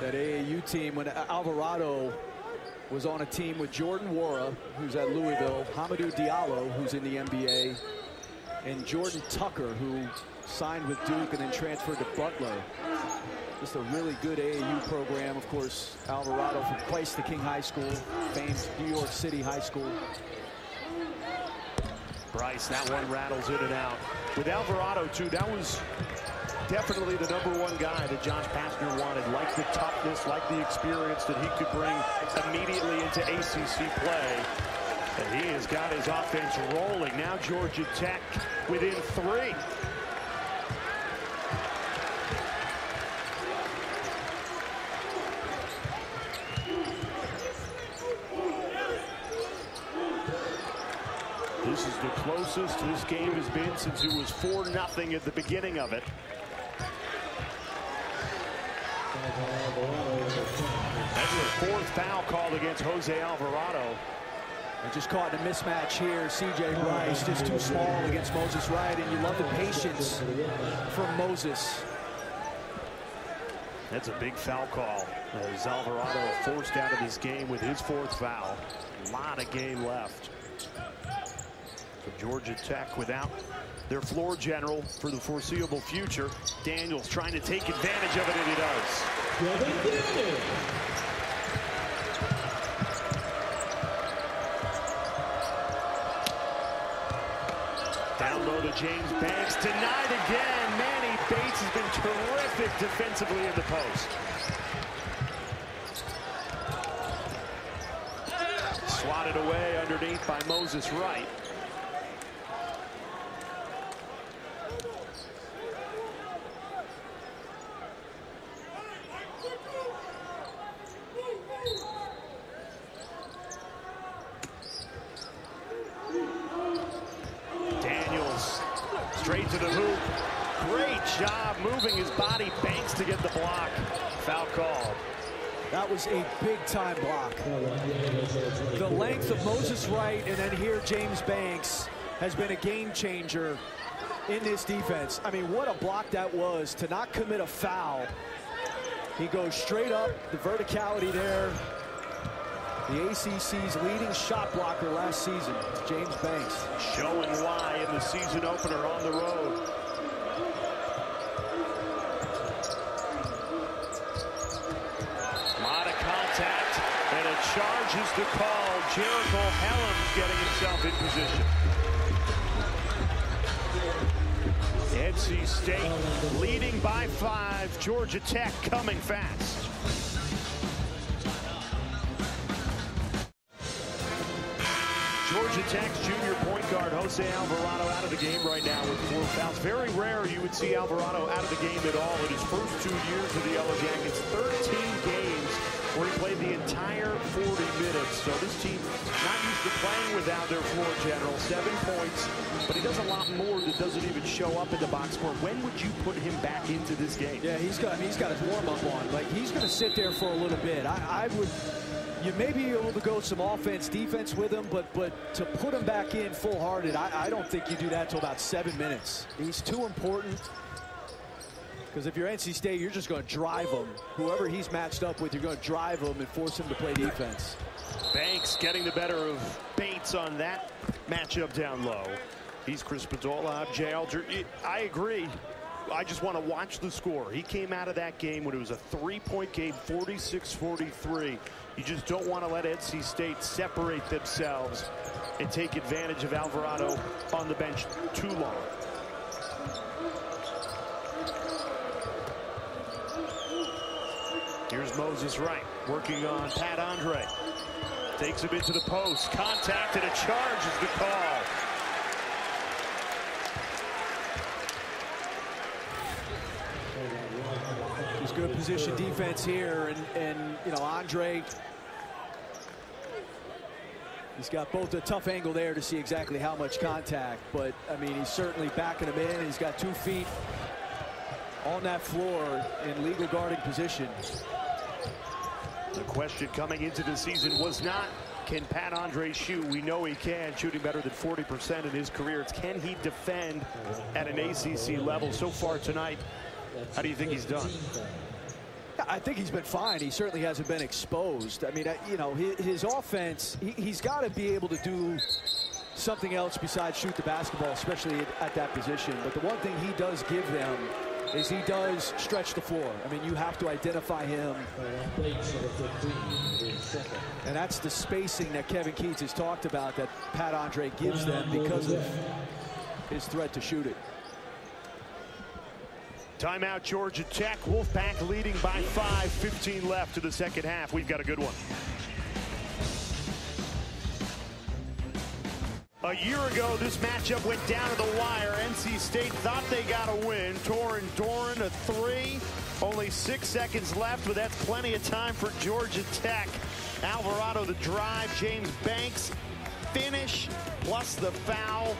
That AAU team, when Alvarado was on a team with Jordan Nwora, who's at Louisville, Hamidou Diallo, who's in the NBA, and Jordan Tucker, who signed with Duke and then transferred to Butler. Just a really good AAU program. Of course, Alvarado from Christ the King High School, famed New York City High School. Bryce, that one rattles in and out. With Alvarado, too, that was definitely the number one guy that Josh Pastner wanted. Like the toughness, like the experience that he could bring immediately into ACC play. And he has got his offense rolling. Now Georgia Tech within three. This is the closest this game has been since it was 4-0 at the beginning of it. That's the fourth foul called against Jose Alvarado. And just caught in a mismatch here. C.J. Bryce just too small against Moses Wright, and you love the patience from Moses. That's a big foul call. As Alvarado forced out of this game with his fourth foul. A lot of game left. So Georgia Tech without their floor general for the foreseeable future. Daniels trying to take advantage of it, and he does. Down low to James Banks. Denied again. Manny Bates has been terrific defensively in the post. Swatted away underneath by Moses Wright. Daniels straight to the hoop. Great job moving his body. Banks to get the block. Foul call. A big-time block. The length of Moses Wright and then here James Banks has been a game changer in this defense. I mean, what a block that was to not commit a foul. He goes straight up, the verticality there. The ACC's leading shot blocker last season, James Banks. Showing why in the season opener on the road. lot of contact and is the call. Jericole Hellems getting himself in position. NC State leading by five. Georgia Tech coming fast. Georgia Tech's junior point guard Jose Alvarado out of the game right now with four fouls. Very rare you would see Alvarado out of the game at all in his first two years of the Yellow Jackets. 13 games where he played the entire 40 minutes. So this team not used to playing without their floor general. Seven points, but he does a lot more that doesn't even show up in the box score. When would you put him back into this game? Yeah, he's got he's got his warm up on. Like he's going to sit there for a little bit. I, I would you may be able to go some offense, defense with him, but but to put him back in full-hearted, I, I don't think you do that until about seven minutes. He's too important. Because if you're NC State, you're just going to drive him. Whoever he's matched up with, you're going to drive him and force him to play defense. Banks getting the better of Bates on that matchup down low. He's Chris Spatola, Jay Alter. I agree. I just want to watch the score. He came out of that game when it was a three-point game, 46-43. You just don't want to let NC State separate themselves and take advantage of Alvarado on the bench too long. Here's Moses Wright working on Pat Andre. Takes him into the post. Contact and a charge is the call. There's good position defense here, and, and you know, Andre, he's got both a tough angle there to see exactly how much contact, but, I mean, he's certainly backing him in. He's got two feet on that floor in legal guarding position. The question coming into the season was not can Pat Andre shoot? We know he can, shooting better than 40% in his career. It's can he defend at an ACC level so far tonight? How do you think he's done? I think he's been fine. He certainly hasn't been exposed. I mean, you know, his, his offense, he, has got to be able to do something else besides shoot the basketball, especially at, at that position. But the one thing he does give them is he does stretch the floor. I mean, you have to identify him. And that's the spacing that Kevin Keatts has talked about that Pat Andre gives them because of his threat to shoot it. Timeout Georgia Tech. Wolfpack leading by five. 15 left to the second half. We've got a good one. A year ago, this matchup went down to the wire. NC State thought they got a win. Torin Dorn a three. Only six seconds left, but that's plenty of time for Georgia Tech. Alvarado the drive. James Banks finish plus the foul.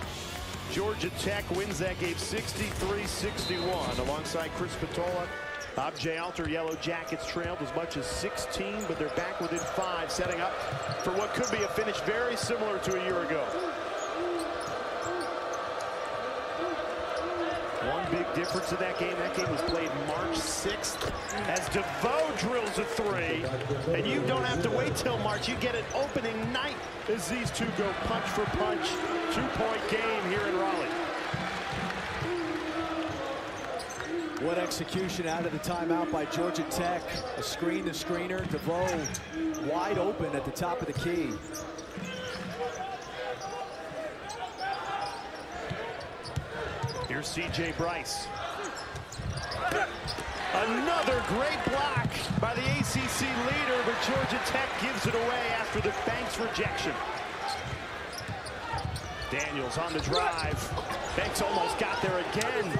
Georgia Tech wins that game 63-61 alongside Chris Spatola. Abjay Alter Yellow Jackets trailed as much as 16, but they're back within five, setting up for what could be a finish very similar to a year ago. One big difference in that game. That game was played March 6th as DeVoe drills a three. And you don't have to wait till March. You get it opening night as these two go punch for punch. Two-point game here in Raleigh. What execution out of the timeout by Georgia Tech. A screen to screener. DeVoe wide open at the top of the key. Here's C.J. Bryce. Another great block by the ACC leader, but Georgia Tech gives it away after the Banks rejection. Daniels on the drive. Banks almost got there again.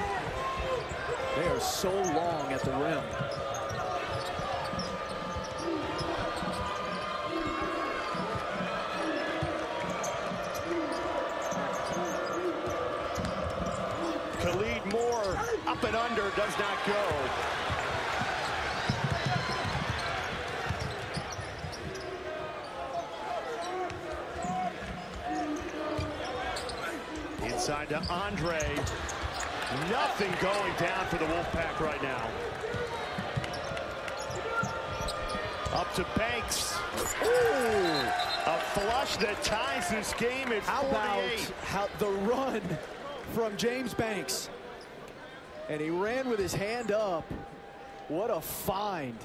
They are so long at the rim. Khalid Moore up and under does not go. Inside to Andre. Nothing going down for the Wolfpack right now. Up to Banks. Ooh, a flush that ties this game at How 48. about how the run from James Banks? And he ran with his hand up. What a find.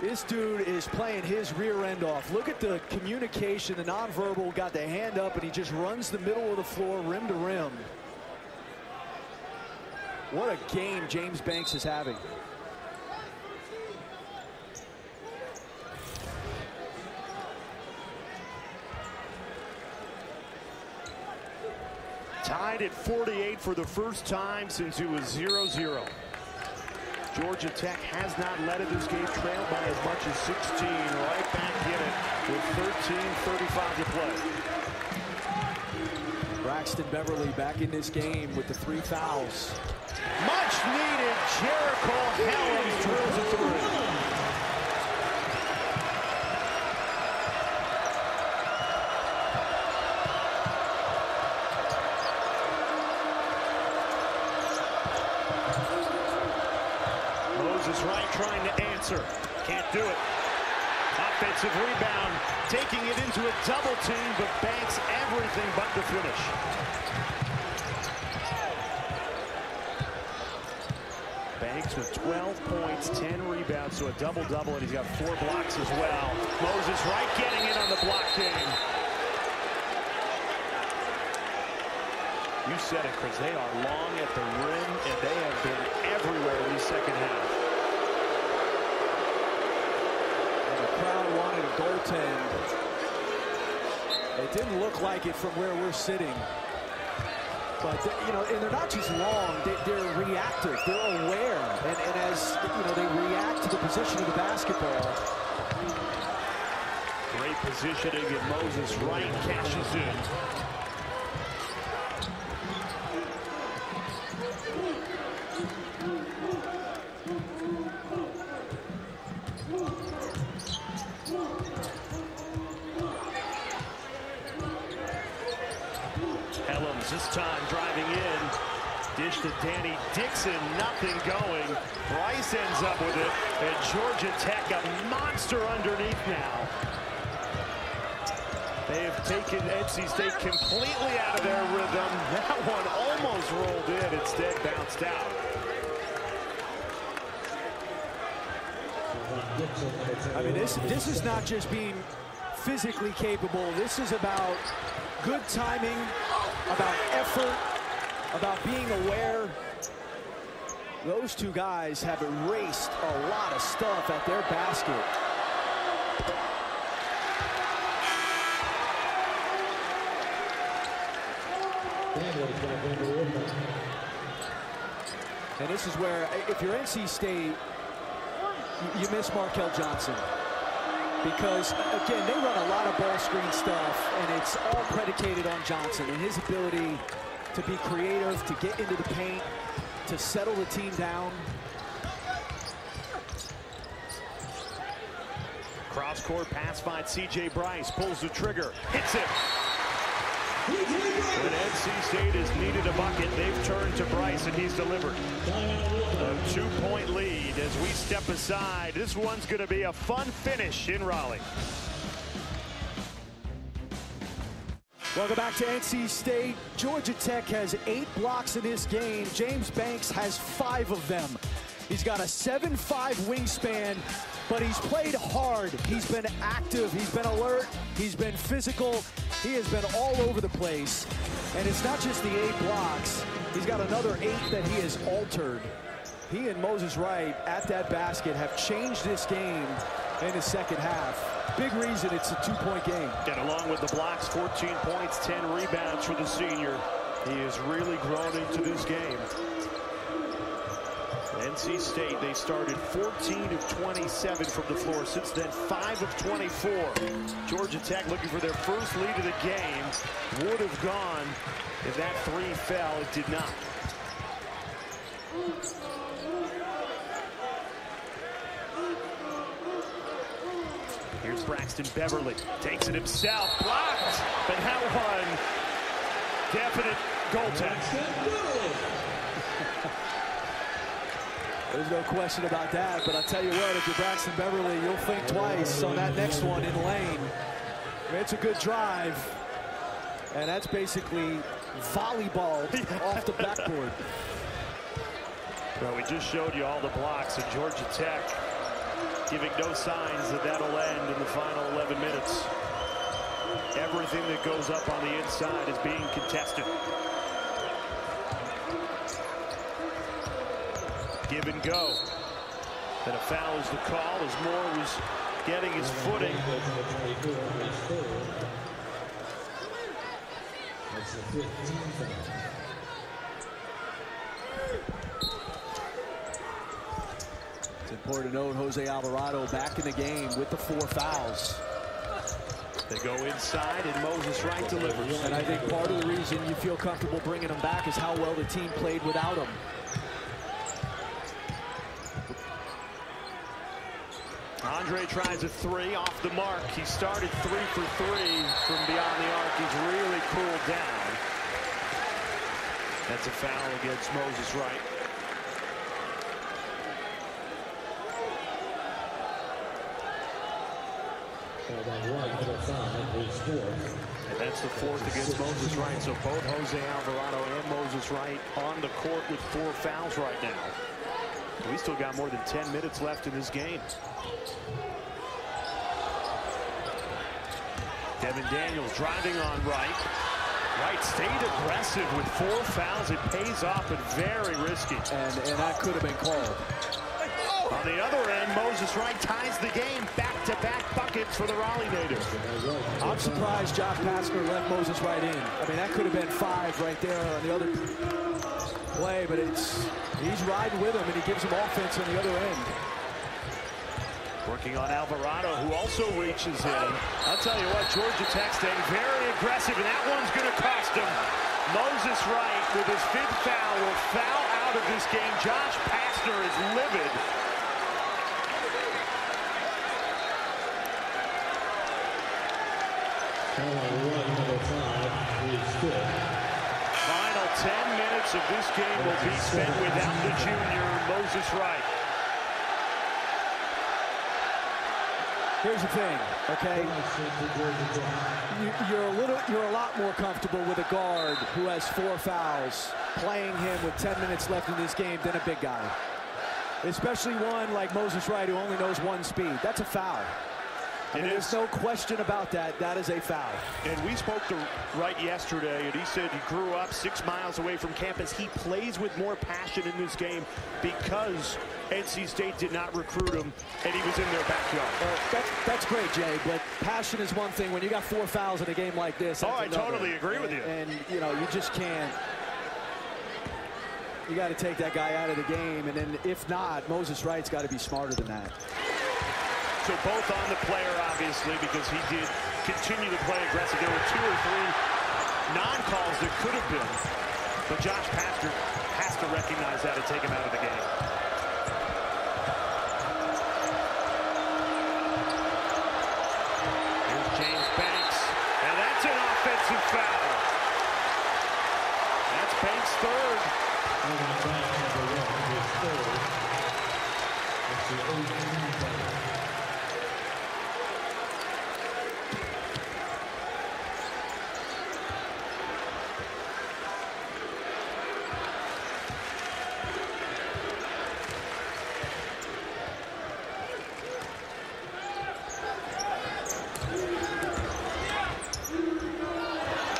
This dude is playing his rear end off. Look at the communication, the nonverbal, got the hand up, and he just runs the middle of the floor, rim to rim. What a game James Banks is having. Tied at 48 for the first time since it was 0-0. Georgia Tech has not led in this game, trailed by as much as 16. Right back in it with 13.35 to play. Braxton Beverly back in this game with the three fouls. Much needed Jericole Hellems drills a three. Moses Wright trying to answer. Can't do it. Offensive rebound, taking it into a double team, but Banks everything but the finish. Banks with 12 points, 10 rebounds, so a double-double, and he's got four blocks as well. Moses Wright getting in on the block game. You said it, Chris. They are long at the rim, and they have been everywhere in the second half. And the crowd wanted goaltend. It didn't look like it from where we're sitting. But, you know, and they're not just long, they, they're reactive, they're aware. And, and as, you know, they react to the position of the basketball. Great positioning, and Moses Wright cashes in. Hellems this time driving in. Dish to Danny Dixon, going. Bryce ends up with it, and Georgia Tech a monster underneath now. They have taken NC State completely out of their rhythm. That one almost rolled in, instead bounced out. I mean, this, this is not just being physically capable. This is about good timing, about effort, about being aware. Those two guys have erased a lot of stuff at their basket. And this is where, if you're NC State, you miss Markell Johnson. Because, again, they run a lot of ball screen stuff, and it's all predicated on Johnson and his ability to be creative, to get into the paint, to settle the team down. Cross court pass by CJ Bryce, pulls the trigger, hits it. When NC State has needed a bucket, they've turned to Bryce and he's delivered. A two-point lead as we step aside. This one's going to be a fun finish in Raleigh. Welcome back to NC State. Georgia Tech has eight blocks in this game. James Banks has five of them. He's got a 7-5 wingspan, but he's played hard. He's been active. He's been alert. He's been physical. He has been all over the place. And it's not just the eight blocks. He's got another eight that he has altered. He and Moses Wright at that basket have changed this game in the second half. Big reason it's a two-point game. And along with the blocks, 14 points, 10 rebounds for the senior. He has really grown into this game. NC State, they started 14 of 27 from the floor. Since then, 5 of 24. Georgia Tech looking for their first lead of the game. Would have gone if that three fell. It did not. Braxton Beverly takes it himself, blocked, but that one definite goal There's no question about that, but I'll tell you what, if you're Braxton Beverly, you'll think twice on that next one in lane. It's a good drive, and that's basically volleyball off the backboard. Well, we just showed you all the blocks, and Georgia Tech giving no signs that that'll end in the final 11 minutes. Everything that goes up on the inside is being contested. Give and go. And a foul is the call as Moore was getting his footing. That's the 15 It's important to note Jose Alvarado back in the game with the four fouls. They go inside, and Moses Wright delivers. And I think part of the reason you feel comfortable bringing him back is how well the team played without him. Andre tries a three off the mark. He started three for three from beyond the arc. He's really cooled down. That's a foul against Moses Wright. Foul on Wright, number five, his fourth. And that's the fourth against Moses Wright. So both Jose Alvarado and Moses Wright on the court with four fouls right now. We still got more than 10 minutes left in this game. Devon Daniels driving on Wright. Wright stayed aggressive with four fouls. It pays off, but very risky. And, and that could have been called. On the other end, Moses Wright ties the game. Back-to-back buckets for the Raleigh native. I'm surprised Josh Pastner left Moses Wright in. I mean, that could have been five right there on the other play, but it's he's riding with him, and he gives him offense on the other end. Working on Alvarado, who also reaches in. I'll tell you what, Georgia Tech staying very aggressive, and that one's going to cost him. Moses Wright, with his fifth foul, will foul out of this game. Josh Pastner is livid. Foul on Wright, number five, his fifth. Final 10 minutes of this game will be spent without the junior, Moses Wright. Here's the thing, okay? You, you're a little, you're a lot more comfortable with a guard who has four fouls playing him with 10 minutes left in this game than a big guy. Especially one like Moses Wright who only knows one speed. That's a foul. It is. there's no question about that. That is a foul. And we spoke to Wright yesterday, and he said he grew up six miles away from campus. He plays with more passion in this game because NC State did not recruit him, and he was in their backyard. Well, that, that's great, Jay, but passion is one thing. When you got four fouls in a game like this, Oh, I another. totally agree with you. And, you know, you just can't. You got to take that guy out of the game, and then if not, Moses Wright's got to be smarter than that. So both on the player, obviously, because he did continue to play aggressive. There were two or three non-calls that could have been. But Josh Pastner has to recognize that and take him out of the game. Here's James Banks. And that's an offensive foul. That's Banks' third. Foul on Wright, number one, his third. That's the 18 foul.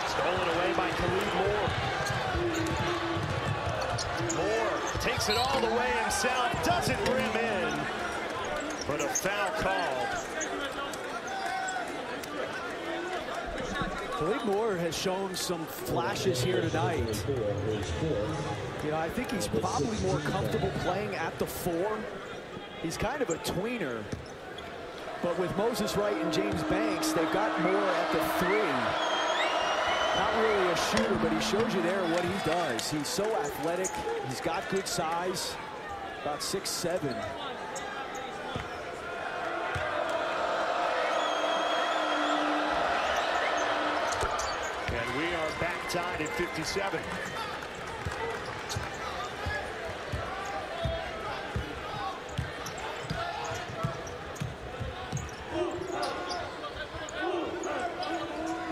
Stolen away by Khalid Moore. Moore takes it all the way himself, doesn't rim in, but a foul called. Khalid Moore has shown some flashes here tonight. You know, I think he's probably more comfortable playing at the four. He's kind of a tweener. But with Moses Wright and James Banks, they've got more at the three. Not really a shooter, but he shows you there what he does. He's so athletic. He's got good size, about six seven. Tied at 57.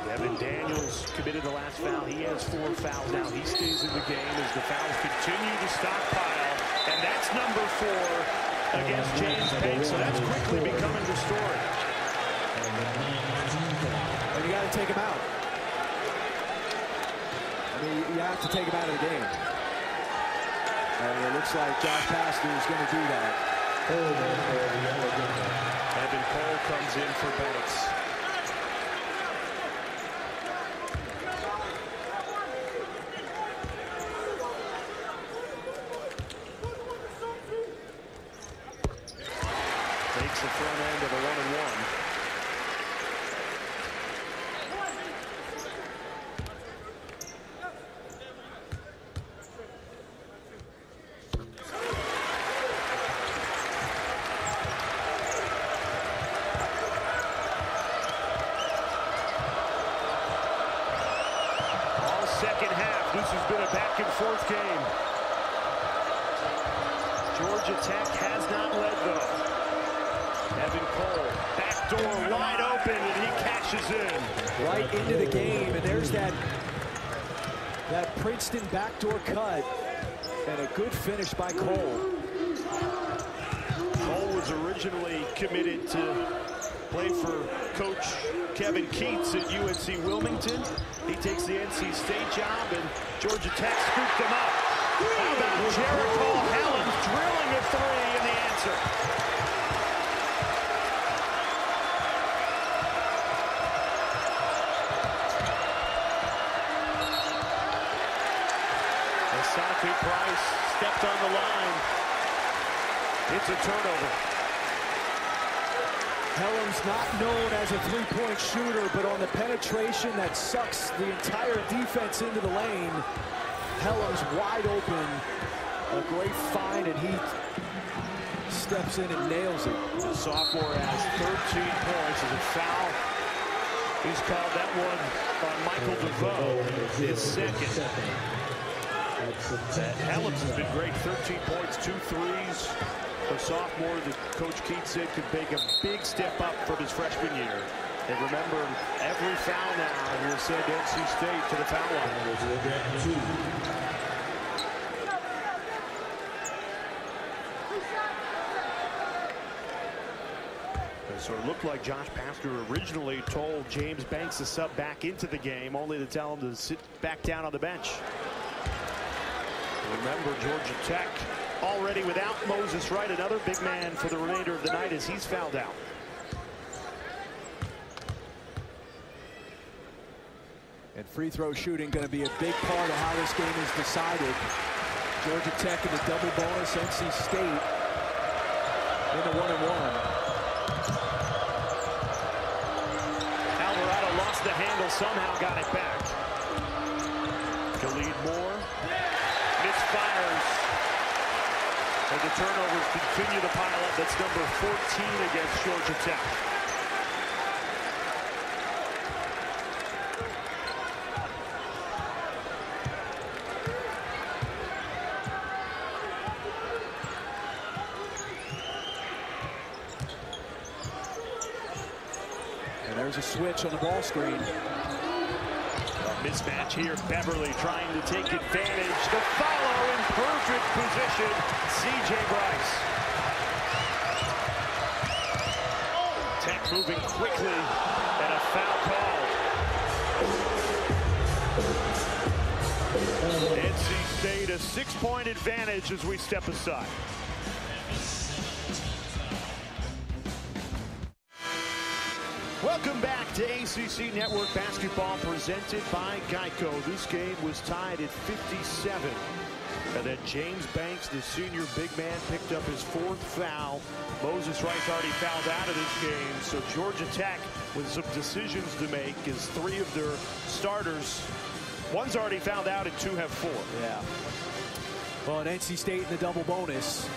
Devon Daniels committed the last foul. He has four fouls now. He stays in the game as the fouls continue to stockpile. And that's number four against James Banks. So that's quickly becoming the story. And you got to take him out. I mean, you have to take him out of the game. And it looks like Josh Pastner is going to do that. Evan Cole comes in for Banks. Takes the front end of a one and one. All second half, this has been a back and forth game. Georgia Tech has not led though. Evan Cole, back door wide open, and he cashes in. Right into the game, and there's that that Princeton backdoor cut, and a good finish by Cole. Cole was originally committed to play for Coach Kevin Keatts at UNC Wilmington. He takes the NC State job, and Georgia Tech scooped him up. How about Jericole Hellems drilling a three in the answer? Asanti Price stepped on the line. It's a turnover. Hellems not known as a three-point shooter, but on the that sucks the entire defense into the lane, Hellems wide open. A great find, and he steps in and nails it. The sophomore has 13 points as a foul. He's called that one by Michael DeVoe, his second. Uh, Hellems has been great, 13 points, two threes. A sophomore that Coach Keatts said could make a big step up from his freshman year. And remember, every foul now will send NC State to the foul line. So it looked like Josh Pastner originally told James Banks to sub back into the game, only to tell him to sit back down on the bench. Remember, Georgia Tech already without Moses Wright, another big man for the remainder of the night as he's fouled out. And free throw shooting going to be a big part of how this game is decided. Georgia Tech in the double bonus, NC State in the one and one. Alvarado lost the handle, somehow got it back. Khalid Moore misfires. And the turnovers continue to pile up. That's number 14 against Georgia Tech. And on the ball screen. A mismatch here. Beverly trying to take advantage. The follow in perfect position. C.J. Bryce. Tech moving quickly and a foul call. NC State a six-point advantage as we step aside. To ACC Network Basketball presented by Geico. This game was tied at 57. And then James Banks, the senior big man, picked up his fourth foul. Moses Wright's already fouled out of this game. So Georgia Tech with some decisions to make as three of their starters, one's already fouled out and two have four. Yeah. Well, and NC State in the double bonus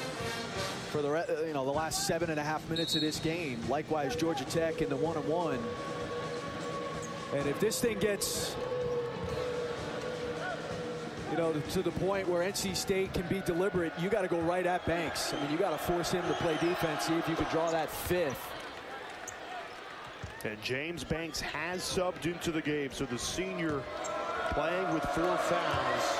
for the uh, you know the last seven and a half minutes of this game. Likewise, Georgia Tech in the one and one. And if this thing gets you know, to the point where NC State can be deliberate, you got to go right at Banks. I mean, you got to force him to play defense, see if you can draw that fifth. And James Banks has subbed into the game, so the senior playing with four fouls.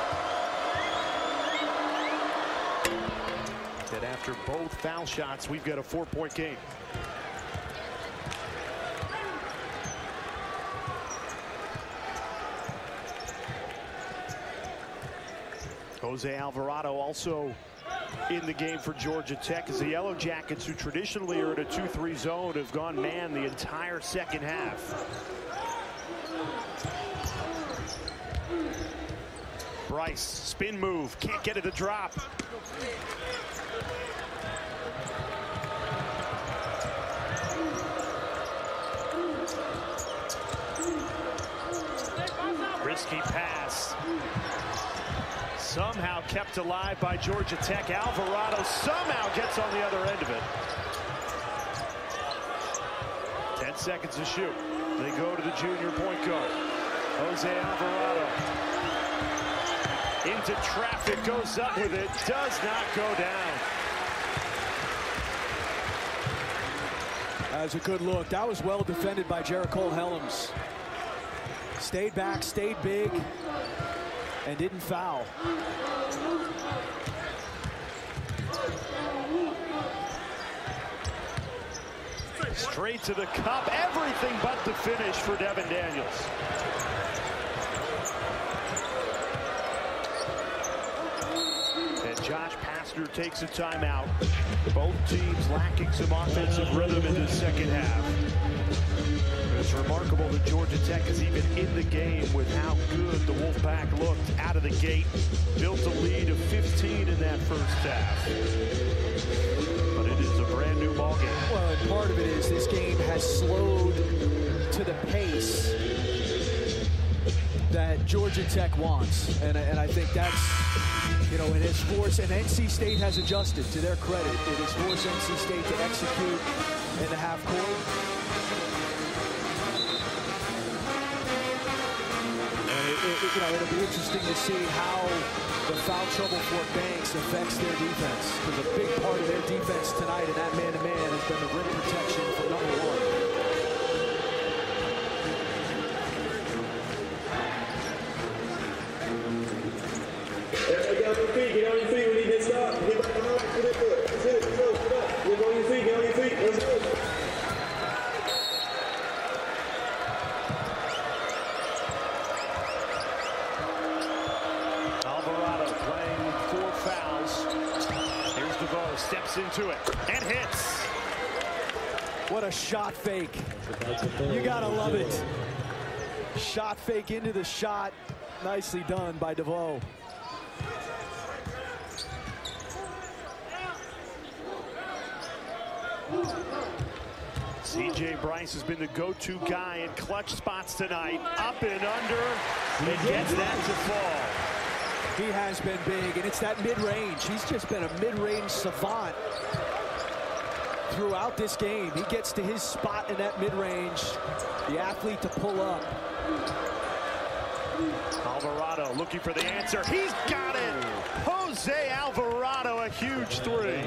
And after both foul shots, we've got a four-point game. Jose Alvarado also in the game for Georgia Tech as the Yellow Jackets, who traditionally are in a 2-3 zone, have gone man the entire second half. Bryce, spin move, can't get it to drop. Risky pass somehow kept alive by Georgia Tech. Alvarado somehow gets on the other end of it. 10 seconds to shoot. They go to the junior point guard. Jose Alvarado. Into traffic, goes up with it, does not go down. That was a good look. That was well defended by Jericole Hellems. Stayed back, stayed big, and didn't foul. Straight to the cup, everything but the finish for Devon Daniels. And Josh Pastner takes a timeout. Both teams lacking some offensive rhythm in the second half. It's remarkable that Georgia Tech is even in the game with how good the Wolfpack looked out of the gate. Built a lead of 15 in that first half. But it is a brand new ballgame. Well, and part of it is this game has slowed to the pace that Georgia Tech wants. And, and I think that's, you know, it has forced, and NC State has adjusted to their credit. It has forced NC State to execute in the half court. You know, it'll be interesting to see how the foul trouble for Banks affects their defense. Because a big part of their defense tonight in that man-to-man -man has been the rim protection for number one. Get on your feet, get on your feet. We need to stop. Get back on the Get it, good. That's it. Let's go. Get up. Get on your feet, get on your feet. Let's go. Alvarado playing with four fouls. Here's DeVoe, into it and hits. What a shot fake. You gotta love it. Shot fake into the shot. Nicely done by DeVoe. CJ Bryce has been the go-to guy in clutch spots tonight. Up and under. And gets that to fall. He has been big, and it's that mid-range. He's just been a mid-range savant throughout this game. He gets to his spot in that mid-range, the athlete to pull up. Alvarado looking for the answer. He's got it. Jose Alvarado, a huge three.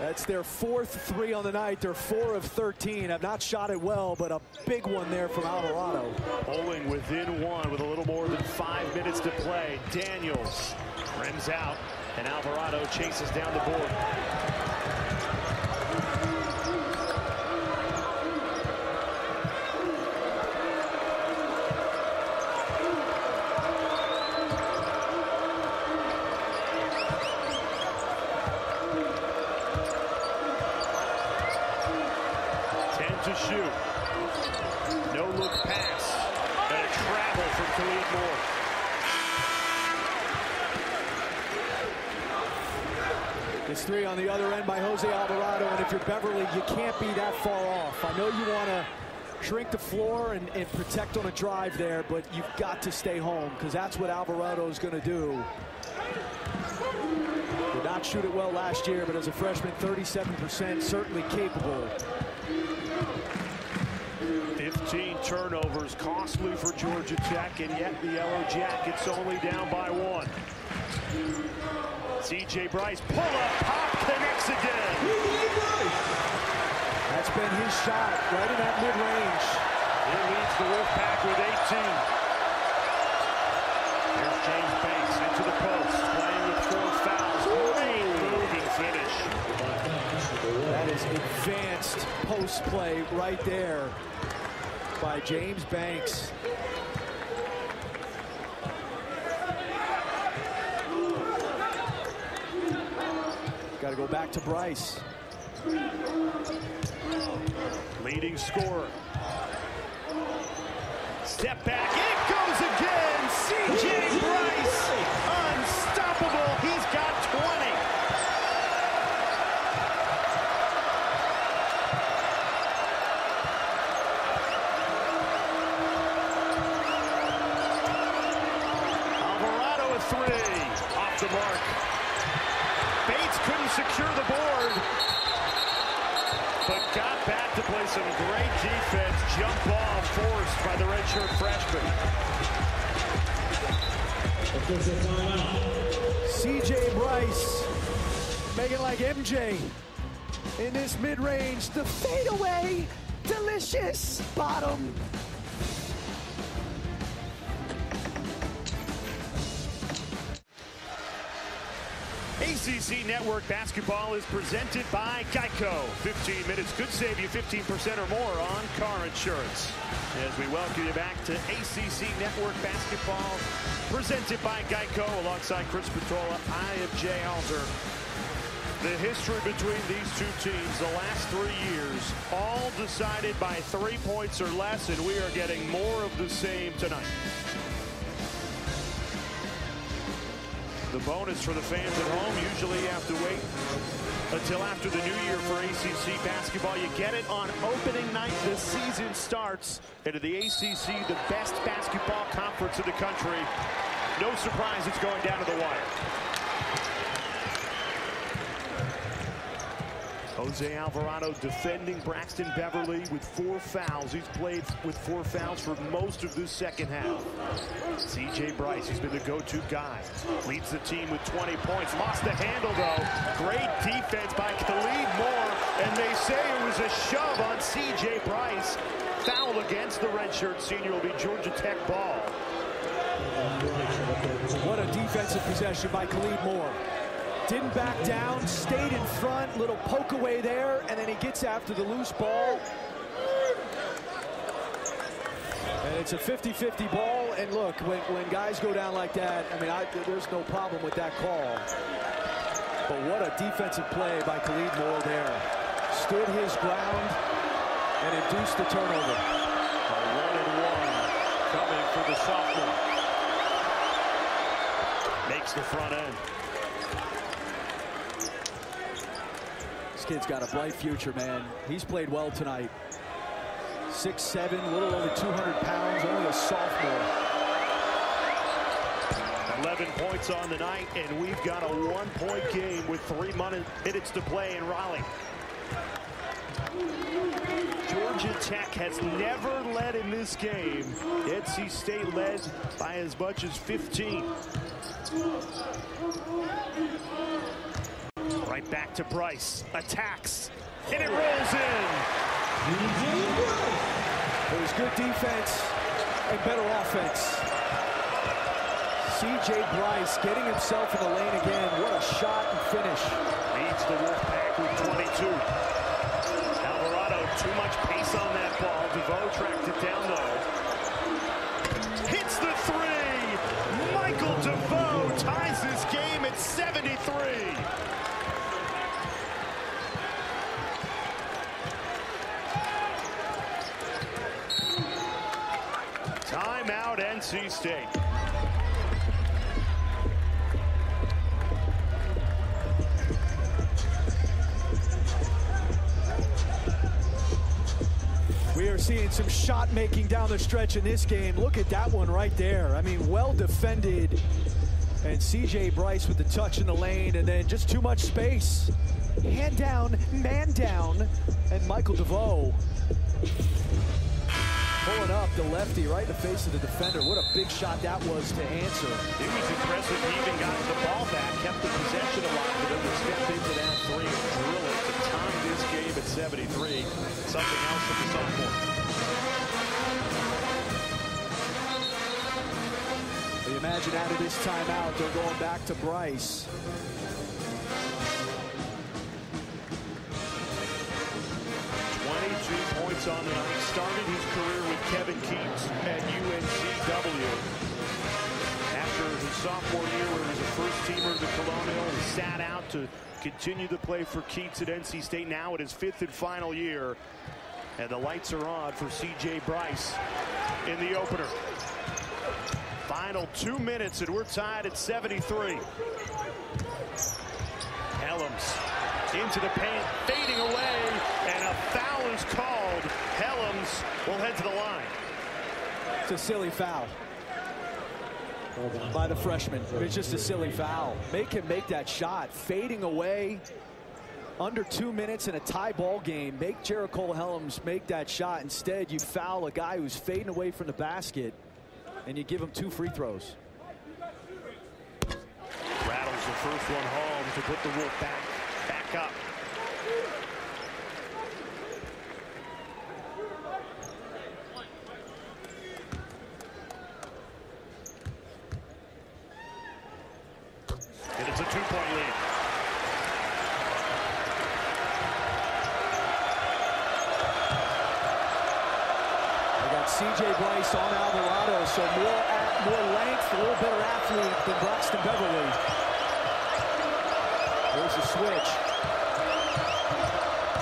That's their fourth three on the night. They're four of 13. Have not shot it well, but a big one there from Alvarado. Bowling within one with a little more than five minutes to play. Daniels rims out, and Alvarado chases down the board. Ten to shoot. No look pass. And a travel from Khalid Moore. This three on the other end by Jose Alvarado, and if you're Beverly, you can't be that far off. I know you want to shrink the floor and, and protect on a drive there, but you've got to stay home because that's what Alvarado is going to do. Did not shoot it well last year, but as a freshman, 37%, certainly capable. 15 turnovers, costly for Georgia Tech, and yet the Yellow Jackets only down by one. CJ Bryce, pull up, pop, connects again. That's been his shot right in that mid-range. He leads the Wolfpack with 18. Here's James Banks into the post, playing with four fouls. Great finish. That is advanced post play right there by James Banks. Got to go back to Bryce. Leading scorer. Step back, it goes again. CJ Bryce, unstoppable. He's got 20. Alvarado a three, off the mark. Bates couldn't secure the board, but got back to play some great defense. Jump ball forced by the redshirt freshman. CJ Bryce making like MJ in this mid-range. The fadeaway, delicious bottom. ACC Network Basketball is presented by Geico. 15 minutes could save you 15% or more on car insurance. As we welcome you back to ACC Network Basketball, presented by Geico, alongside Chris Spatola, I am Jay Alter. The history between these two teams, the last three years, all decided by three points or less, and we are getting more of the same tonight. The bonus for the fans at home, usually you have to wait until after the new year for ACC basketball. You get it on opening night. The season starts into the ACC, the best basketball conference in the country. No surprise it's going down to the wire. Jose Alvarado defending Braxton Beverly with four fouls. He's played with four fouls for most of this second half. CJ Bryce, he's been the go-to guy. Leads the team with 20 points. Lost the handle, though. Great defense by Khalid Moore. And they say it was a shove on CJ Bryce. Foul against the redshirt senior will be Georgia Tech ball. What a defensive possession by Khalid Moore. Didn't back down, stayed in front, little poke away there, and then he gets after the loose ball. And it's a 50-50 ball, and look, when, when guys go down like that, I mean, I, there's no problem with that call. But what a defensive play by Khalid Moore there. Stood his ground and induced the turnover. A one and one coming for the sophomore. Makes the front end. Kid's got a bright future, man. He's played well tonight. Six seven, a little over 200 pounds, only a sophomore. 11 points on the night, and we've got a one-point game with three minutes to play in Raleigh. Georgia Tech has never led in this game. NC State led by as much as 15. Back to Bryce. Attacks. And it rolls in. It was good defense and better offense. C.J. Bryce getting himself in the lane again. What a shot and finish. Leads the Wolfpack with 22. Alvarado, too much pace on that ball. DeVoe tracked it down, though. Hits the three. Michael DeVoe ties this game at 73. Timeout, NC State. We are seeing some shot making down the stretch in this game. Look at that one right there. I mean, well defended. And CJ Bryce with the touch in the lane and then just too much space. Hand down, man down. And Michael DeVoe. Up the lefty right in the face of the defender. What a big shot that was to answer. It was impressive. He even got the ball back, kept the possession alive, but then stepped into that three and drill it to tie this game at 73. Something else from the sophomore. You imagine out of this timeout, they're going back to Bryce. 22 points on the night. Started his career with Kevin Keatts at UNCW. After his sophomore year he was a first teamer in the Colonial, he sat out to continue to play for Keatts at NC State now at his fifth and final year. And the lights are on for C.J. Bryce in the opener. Final two minutes and we're tied at 73. Hellems into the paint, fading away, is called. Hellems will head to the line. It's a silly foul by the freshman. It's just a silly foul. Make him make that shot. Fading away under two minutes in a tie ball game. Make Jericole Hellems make that shot. Instead, you foul a guy who's fading away from the basket, and you give him two free throws. Rattles the first one home to put the Wolfpack, back up. And it's a two-point lead. They got C.J. Bryce on Alvarado, so more more length, a little better athlete than Braxton Beverly. There's a switch.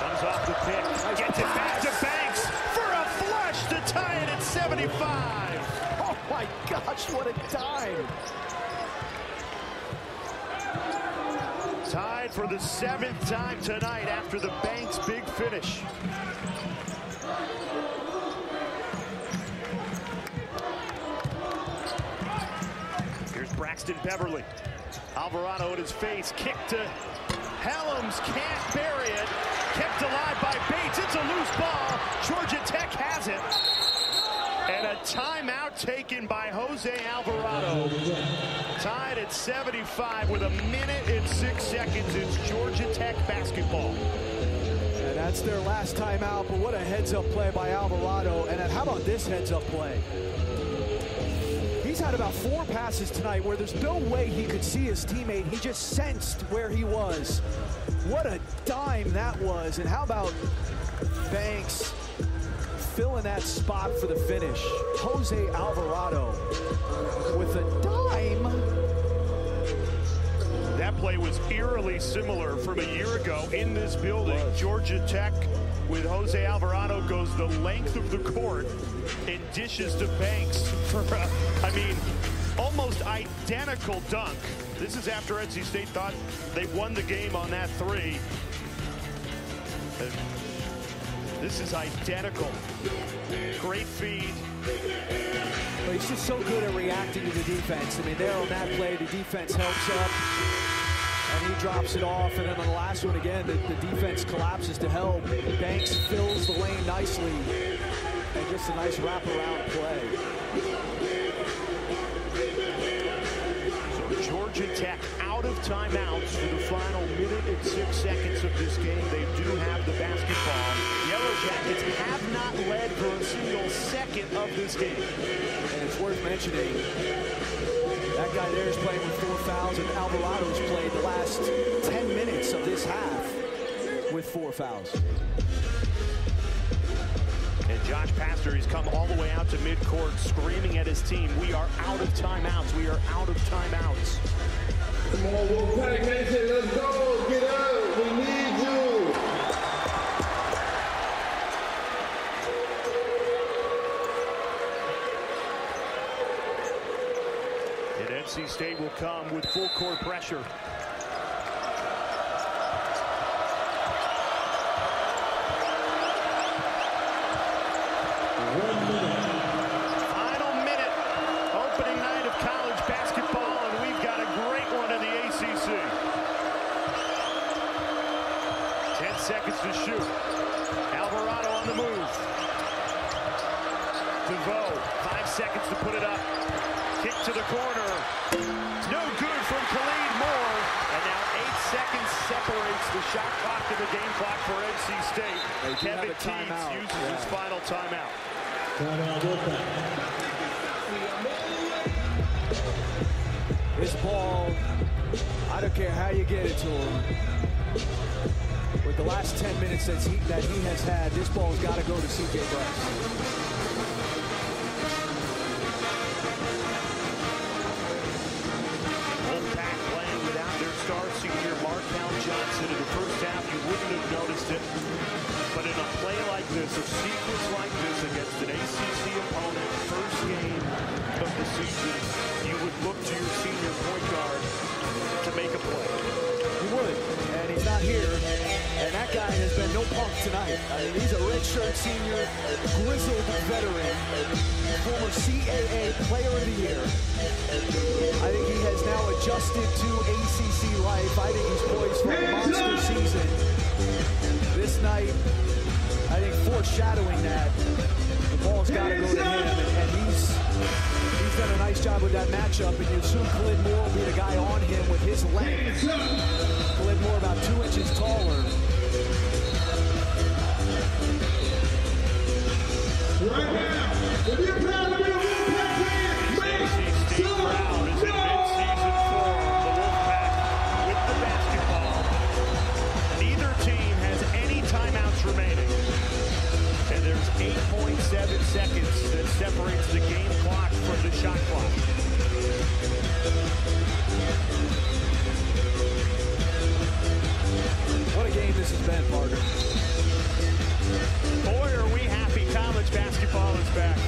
Comes off the pick, Nice gets it back to. Banks for a flush to tie it at 75. Oh my gosh, what a dime. Tied for the seventh time tonight after the Banks big finish. Here's Braxton Beverly. Alvarado in his face. Kick to Hellems. Can't bury it. Kept alive by Bates. It's a loose ball. Georgia Tech has it. And a timeout taken by Jose Alvarado. Tied at 75 with a minute and six seconds. It's Georgia Tech basketball. And that's their last time out, but what a heads-up play by Alvarado. And how about this heads-up play? He's had about four passes tonight where there's no way he could see his teammate. He just sensed where he was. What a dime that was. And how about Banks filling that spot for the finish? Jose Alvarado with a dime. That play was eerily similar from a year ago in this building. Georgia Tech with Jose Alvarado goes the length of the court and dishes to Banks for, a, I mean, almost identical dunk. This is after NC State thought they won the game on that three. This is identical. Great feed. Well, he's just so good at reacting to the defense. I mean, there on that play, the defense helps up, and he drops it off. And then on the last one again, the, the defense collapses to help. Banks fills the lane nicely, and just a nice wraparound play. Of timeouts for the final minute and six seconds of this game. They do have the basketball. Yellow Jackets have not led for a single second of this game. And it's worth mentioning that guy there is playing with four fouls, and Alvarado's played the last 10 minutes of this half with four fouls. And Josh Pastner, he's come all the way out to midcourt screaming at his team, we are out of timeouts. We are out of timeouts. Come on, let's go. Get out. We need you. And NC State will come with full court pressure. A sequence like this against an ACC opponent, first game of the season, you would look to your senior point guard to make a play. He would, and he's not here. And that guy has been no punk tonight. I mean, he's a redshirt senior, grizzled veteran, former CAA Player of the Year. I think he has now adjusted to ACC life. I think he's poised for a monster season. This night, I think foreshadowing that, the ball's got to go to him, and, he's he's done a nice job with that matchup. And you assume Khalid Moore will be the guy on him with his length. Khalid Moore about two inches taller. Right now, if you're proud to separates the game clock from the shot clock. What a game this has been, Parker. Boy, are we happy college basketball is back.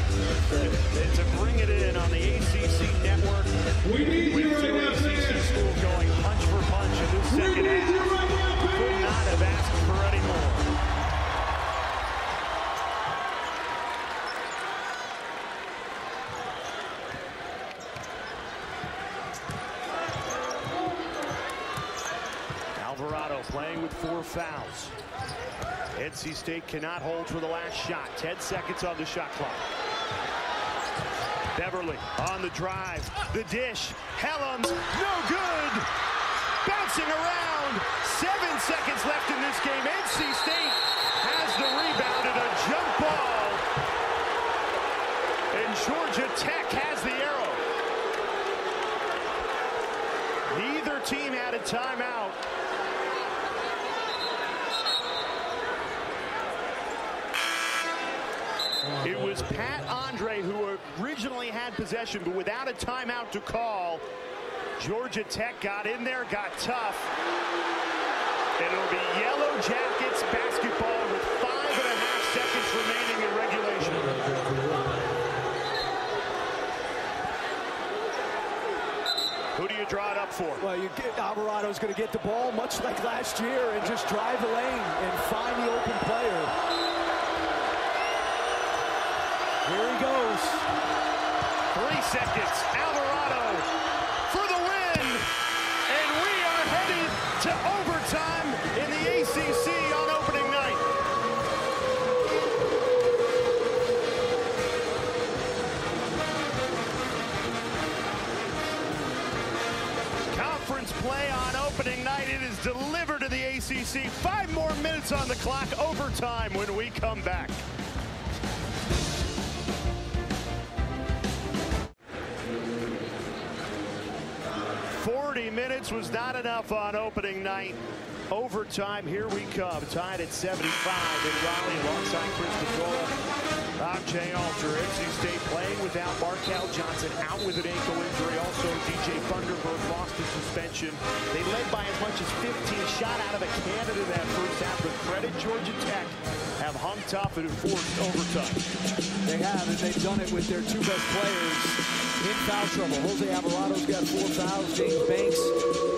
And to bring it in on the ACC network We need you now, ACC fans. schools going punch for punch in this second half. Four fouls. NC State cannot hold for the last shot. 10 seconds on the shot clock. Beverly on the drive. The dish. Hellems, no good. Bouncing around. Seven seconds left in this game. NC State has the rebound and a jump ball. And Georgia Tech has the arrow. Neither team had a timeout. Was Pat Andre who originally had possession, but without a timeout to call, Georgia Tech got in there, got tough. And it'll be Yellow Jackets basketball with five and a half seconds remaining in regulation. Who do you draw it up for? Well, you get Alvarado's going to get the ball much like last year and just drive the lane and find the open player. Here he goes. Three seconds. Alvarado for the win. And we are headed to overtime in the ACC on opening night. Conference play on opening night. It is delivered to the ACC. Five more minutes on the clock. Overtime when we come back. Forty minutes was not enough on opening night. Overtime, here we come. Tied at 75 in Raleigh alongside Chris. I'm Jay Alter. NC State playing without Markell Johnson out with an ankle injury. Also, DJ Funderburk lost his suspension. They led by as much as 15 shot out of a in that first half. But credit Georgia Tech have hung tough and enforced overtime. They have, and they've done it with their two best players in foul trouble. Jose Alvarado's got four fouls. James Banks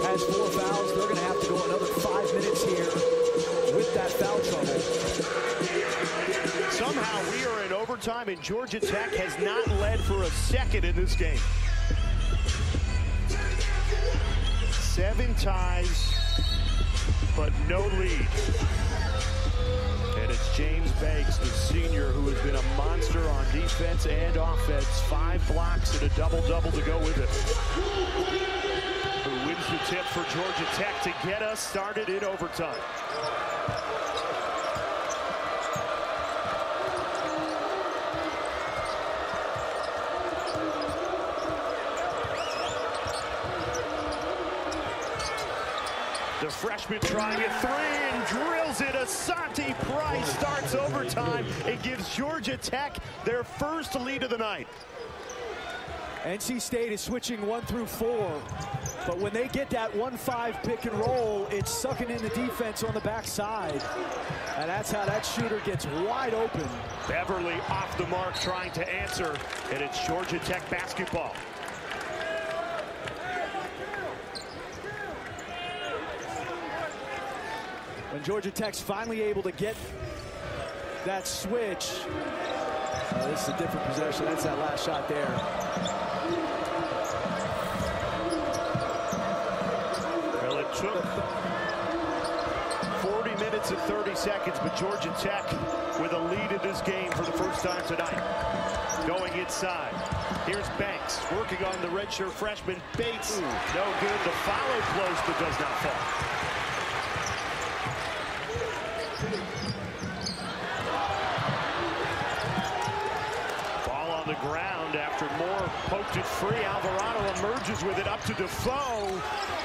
has four fouls. They're going to have to go another five minutes here with that foul trouble. Somehow we are in overtime and Georgia Tech has not led for a second in this game. Seven ties, but no lead. James Banks, the senior, who has been a monster on defense and offense. Five blocks and a double-double to go with it. Who wins the tip for Georgia Tech to get us started in overtime. The freshman trying a three and drills it. Asanti Price starts overtime. It gives Georgia Tech their first lead of the night. NC State is switching one through four. But when they get that 1-5 pick and roll, it's sucking in the defense on the backside. And that's how that shooter gets wide open. Beverly off the mark trying to answer. And it's Georgia Tech basketball. When Georgia Tech's finally able to get that switch. Oh, this is a different possession. That's that last shot there. Well, it took 40 minutes and 30 seconds, but Georgia Tech with a lead in this game for the first time tonight. Going inside. Here's Banks working on the redshirt freshman Bates. Ooh, no good. The follow close, but does not fall. Ball on the ground after Moore it free. Alvarado emerges with it up to DeVoe.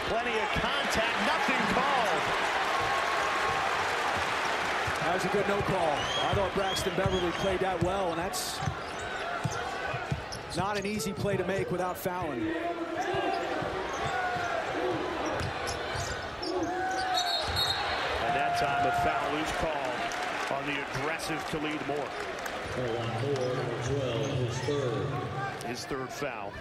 Plenty of contact, nothing called. That was a good no call. I thought Braxton Beverly played that well, and that's not an easy play to make without fouling. And that time a foul is called on the aggressive Khalid Moore. Foul on Moore, number 12, his third. His third foul.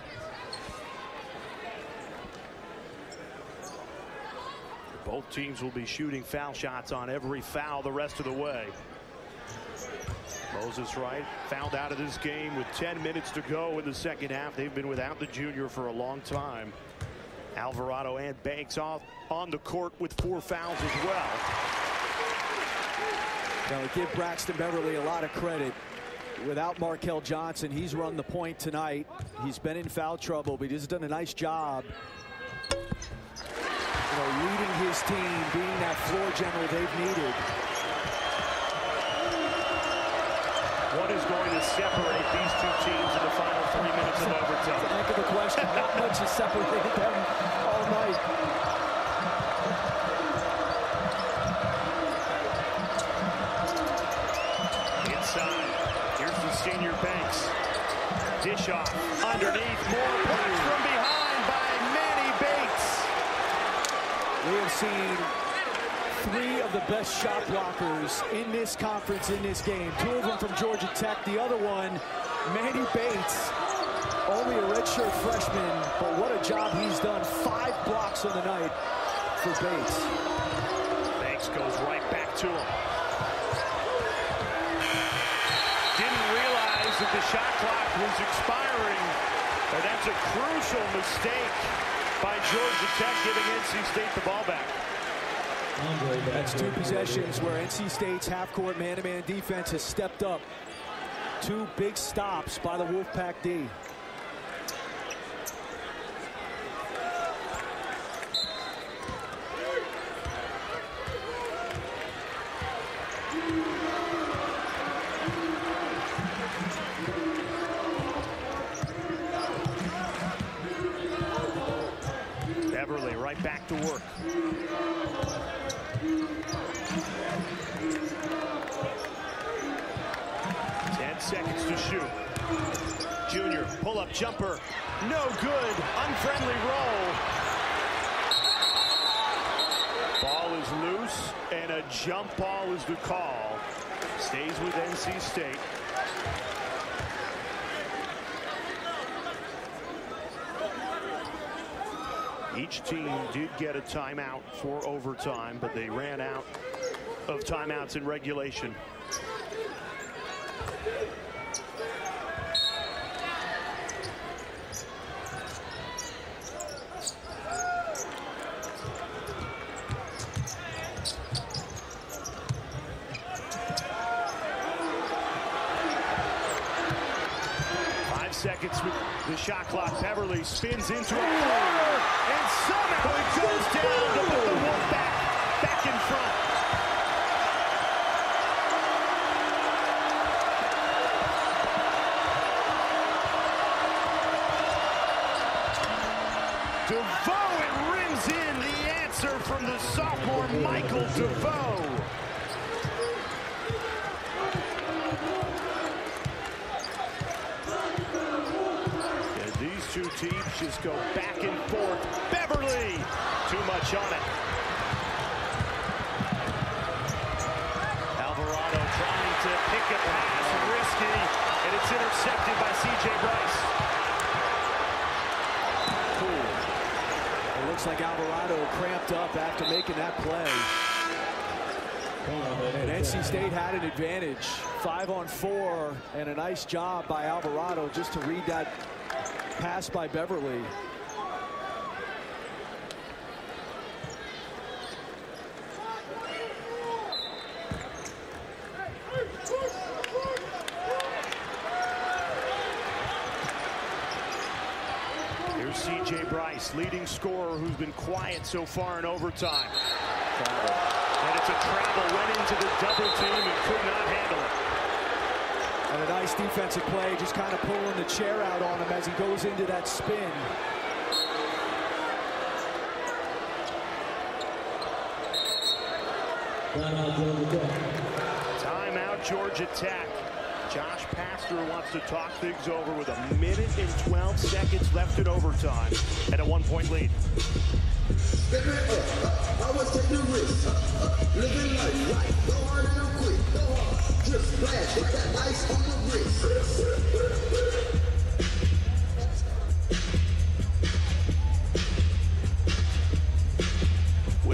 Both teams will be shooting foul shots on every foul the rest of the way. Moses Wright fouled out of this game with 10 minutes to go in the second half. They've been without the junior for a long time. Alvarado and Banks off on the court with four fouls as well. Now, give Braxton Beverly a lot of credit. Without Markell Johnson, he's run the point tonight. He's been in foul trouble, but he's done a nice job you know, leading his team, being that floor general they've needed. What is going to separate these two teams in the final three minutes of overtime? That's a heck of a question. Not much has separated them all night. Inside. Here's the senior Banks. Off. Underneath. More points from behind by Manny Bates. We have seen three of the best shot blockers in this conference in this game. Two of them from Georgia Tech. The other one, Manny Bates. Only a redshirt freshman, but what a job he's done. Five blocks on the night for Bates. Banks goes right back to him. Didn't realize that the shot clock was expiring. And that's a crucial mistake by Georgia Tech giving NC State the ball back. That's two possessions where NC State's half-court man-to-man defense has stepped up. Two big stops by the Wolfpack D. Beverly right back to work. Ten seconds to shoot. Junior pull-up jumper. No good. Unfriendly roll. Ball is loose, and a the call. Stays with NC State. Each team did get a timeout for overtime, but they ran out of timeouts in regulation. seconds with the shot clock. Spins into a corner and somehow it goes down to put the Wolfpack, back in front. DeVoe it rims in the answer from the sophomore Michael DeVoe. And these two teams just go back and forth. Beverly, too much on it. Alvarado trying to pick a pass, risky, and it's intercepted by C.J. Bryce. It looks like Alvarado cramped up after making that play. Oh, and NC State had an advantage. Five on four, and a nice job by Alvarado just to read that pass by Beverly. Here's C.J. Bryce, leading scorer who's been quiet so far in overtime. And it's a travel, went into the double team and could not handle it. And a nice defensive play, just kind of pulling the chair out on him as he goes into that spin. Timeout, Georgia Tech. Timeout, Georgia Tech. Josh Pastner wants to talk things over with a minute and 12 seconds left in overtime and a one-point lead. Step it up, I always take the risk. Living life right, go hard and I'm quick. When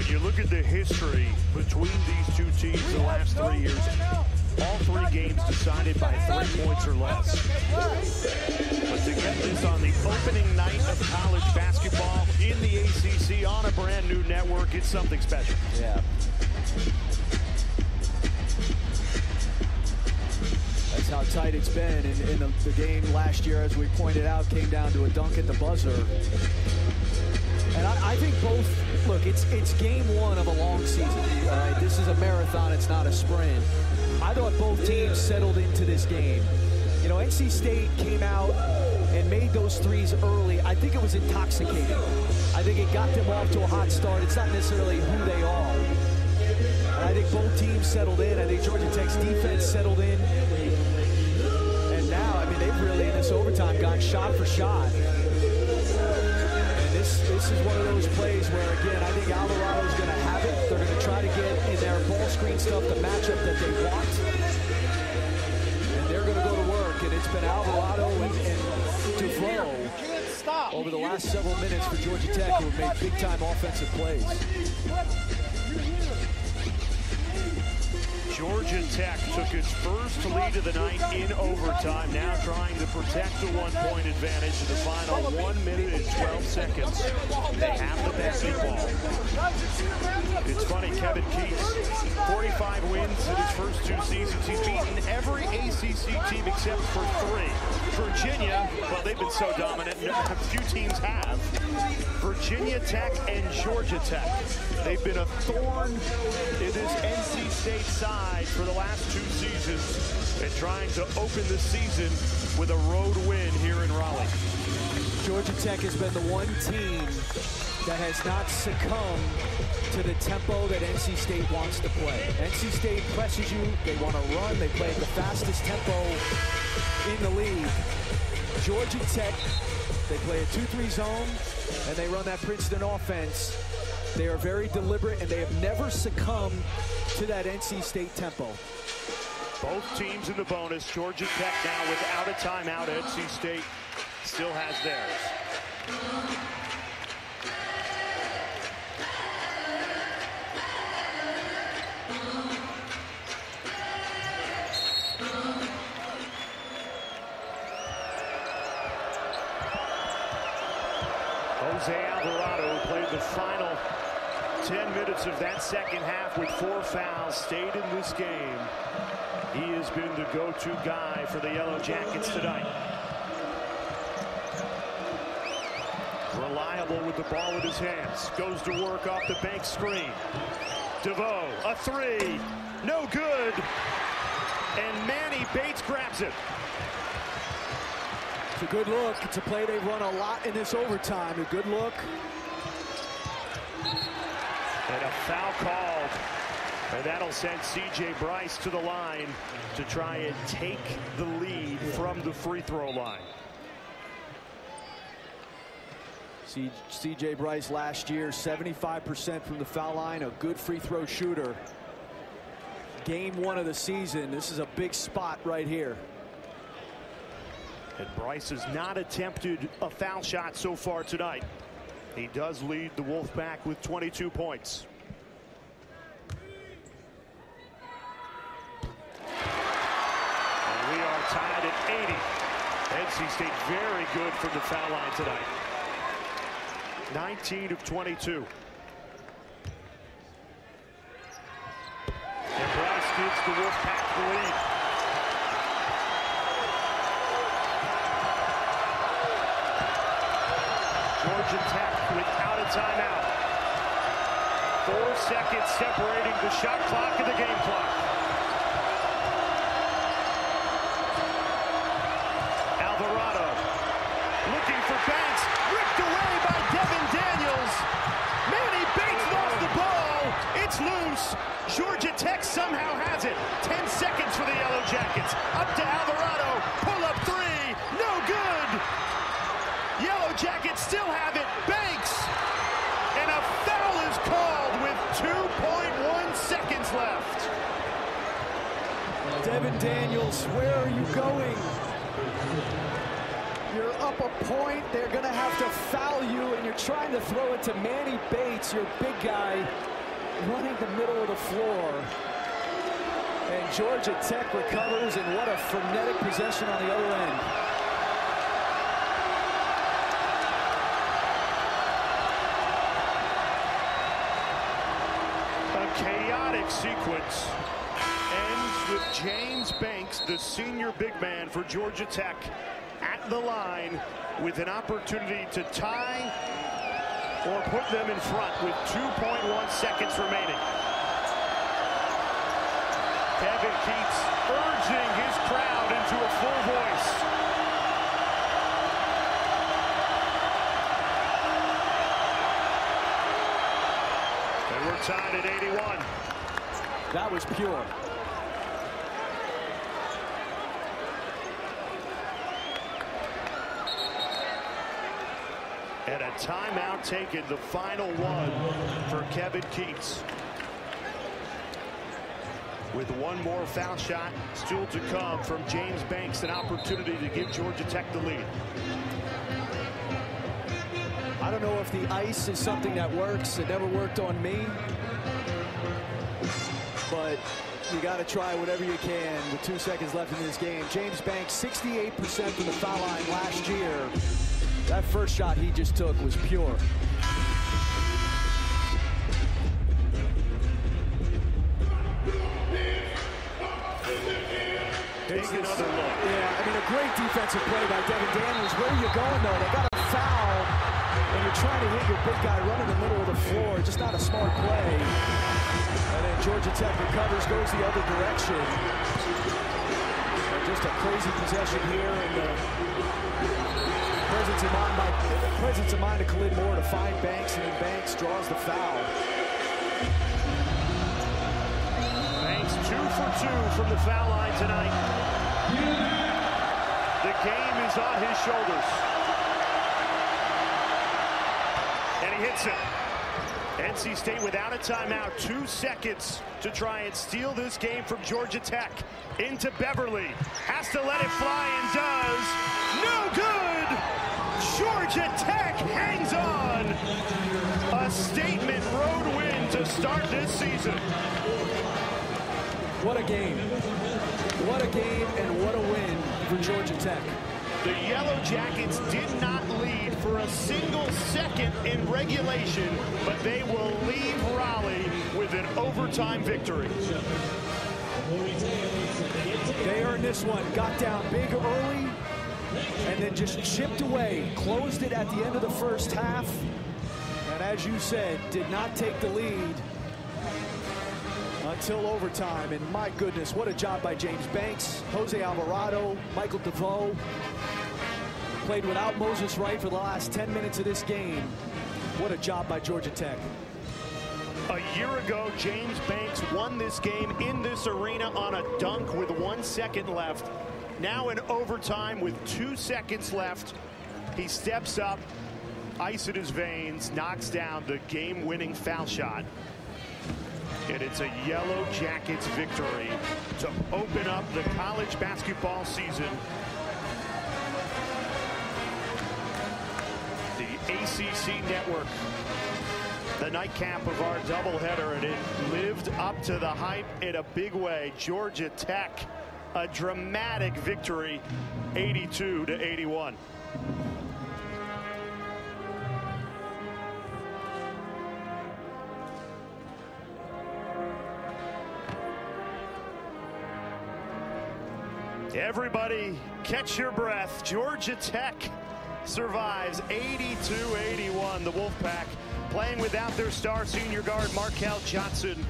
you look at the history between these two teams the last three years, all three games decided by three points or less. But to get this on the opening night of college basketball in the ACC on a brand new network, it's something special. Yeah. Tight it's been. In, in the, the game last year, as we pointed out, came down to a dunk at the buzzer. And I, I think both, look, it's it's game one of a long season. Uh, this is a marathon, it's not a sprint. I thought both teams settled into this game. You know, NC State came out and made those threes early. I think it was intoxicating. I think it got them off to a hot start. It's not necessarily who they are. And I think both teams settled in. I think Georgia Tech's defense settled in. Shot for shot. And this, this is one of those plays where, again, I think Alvarado's going to have it. They're going to try to get in their ball screen stuff the matchup that they want. And they're going to go to work. And it's been Alvarado and, and over the last several minutes for Georgia Tech who have made big-time offensive plays. Georgia Tech took its first lead of the night in overtime, now trying to protect the one-point advantage in the final one minute and 12 seconds. They have the basketball. It's funny, Kevin Keatts, 45 wins in his first two seasons. He's beaten every ACC team except for three. Virginia, well, they've been so dominant, a few teams have. Virginia Tech and Georgia Tech. They've been a thorn in this NC State side for the last two seasons and trying to open the season with a road win here in Raleigh. Georgia Tech has been the one team that has not succumbed to the tempo that NC State wants to play. NC State presses you, they want to run, they play at the fastest tempo in the league. Georgia Tech, they play a 2-3 zone, and they run that Princeton offense. They are very deliberate, and they have never succumbed to that NC State tempo. Both teams in the bonus. Georgia Tech now without a timeout. NC State still has theirs. Jose Alvarado, who played the final 10 minutes of that second half with four fouls, stayed in this game. He has been the go-to guy for the Yellow Jackets tonight. Reliable with the ball in his hands. Goes to work off the bank screen. DeVoe, a three. No good. And Manny Bates grabs it. Good look. It's a play they've run a lot in this overtime. A good look. And a foul called. And that'll send C.J. Bryce to the line to try and take the lead from the free throw line. C.J. Bryce last year, 75% from the foul line, a good free throw shooter. Game one of the season. This is a big spot right here. And Bryce has not attempted a foul shot so far tonight. He does lead the Wolfpack with 22 points. And we are tied at 80. NC State very good from the foul line tonight. 19 of 22. And Bryce gives the Wolfpack the lead. Georgia Tech without a timeout. Four seconds separating the shot clock and the game clock. Alvarado looking for Banks, ripped away by Devon Daniels. Manny Bates lost the ball. It's loose. Georgia Tech somehow has it. Ten seconds for the Yellow Jackets. Up to Alvarado. Pull up three. No good. Yellow Jackets still have it. Banks. And a foul is called with 2.1 seconds left. Devon Daniels, where are you going? You're up a point. They're going to have to foul you, and you're trying to throw it to Manny Bates, your big guy, running the middle of the floor. And Georgia Tech recovers, and what a frenetic possession on the other end. A chaotic sequence with James Banks, the senior big man for Georgia Tech, at the line with an opportunity to tie or put them in front with 2.1 seconds remaining. Kevin Keatts urging his crowd into a full voice. And we're tied at 81. That was pure. And a timeout taken, the final one for Kevin Keatts. With one more foul shot still to come from James Banks, an opportunity to give Georgia Tech the lead. I don't know if the ice is something that works. It never worked on me. But you got to try whatever you can with two seconds left in this game. James Banks, 68% from the foul line last year. That first shot he just took was pure. Take another look. Yeah, I mean, a great defensive play by Devon Daniels. Where are you going, though? They got a foul, and you're trying to hit your big guy running in the middle of the floor. Just not a smart play. And then Georgia Tech recovers, goes the other direction. And just a crazy possession here, and the presence of mind by presence of mind of Khalid Moore to find Banks, and then Banks draws the foul. Banks two for two from the foul line tonight. The game is on his shoulders. And he hits it. NC State without a timeout. Two seconds to try and steal this game from Georgia Tech. Into Beverly. Has to let it fly and does. No good! Georgia Tech hangs on. A statement road win to start this season. What a game. What a game and what a win for Georgia Tech. The Yellow Jackets did not lead for a single second in regulation, but they will leave Raleigh with an overtime victory. They earned this one, got down big early, and then just chipped away, closed it at the end of the first half, and as you said, did not take the lead until overtime. And my goodness, what a job by James Banks, Jose Alvarado, Michael DeVoe. Played without Moses Wright for the last 10 minutes of this game. What a job by Georgia Tech. A year ago, James Banks won this game in this arena on a dunk with one second left. Now in overtime with two seconds left, he steps up, ice in his veins, knocks down the game-winning foul shot. And it's a Yellow Jackets victory to open up the college basketball season. The ACC Network the nightcap of our doubleheader, and it lived up to the hype in a big way. Georgia Tech, a dramatic victory, 82 to 81. Everybody, catch your breath. Georgia Tech survives 82-81. The Wolfpack playing without their star senior guard Markell Johnson.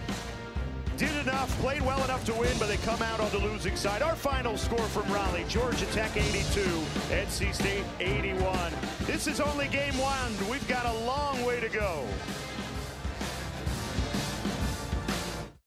Did enough, played well enough to win, but they come out on the losing side. Our final score from Raleigh, Georgia Tech 82, NC State 81. This is only game one. We've got a long way to go.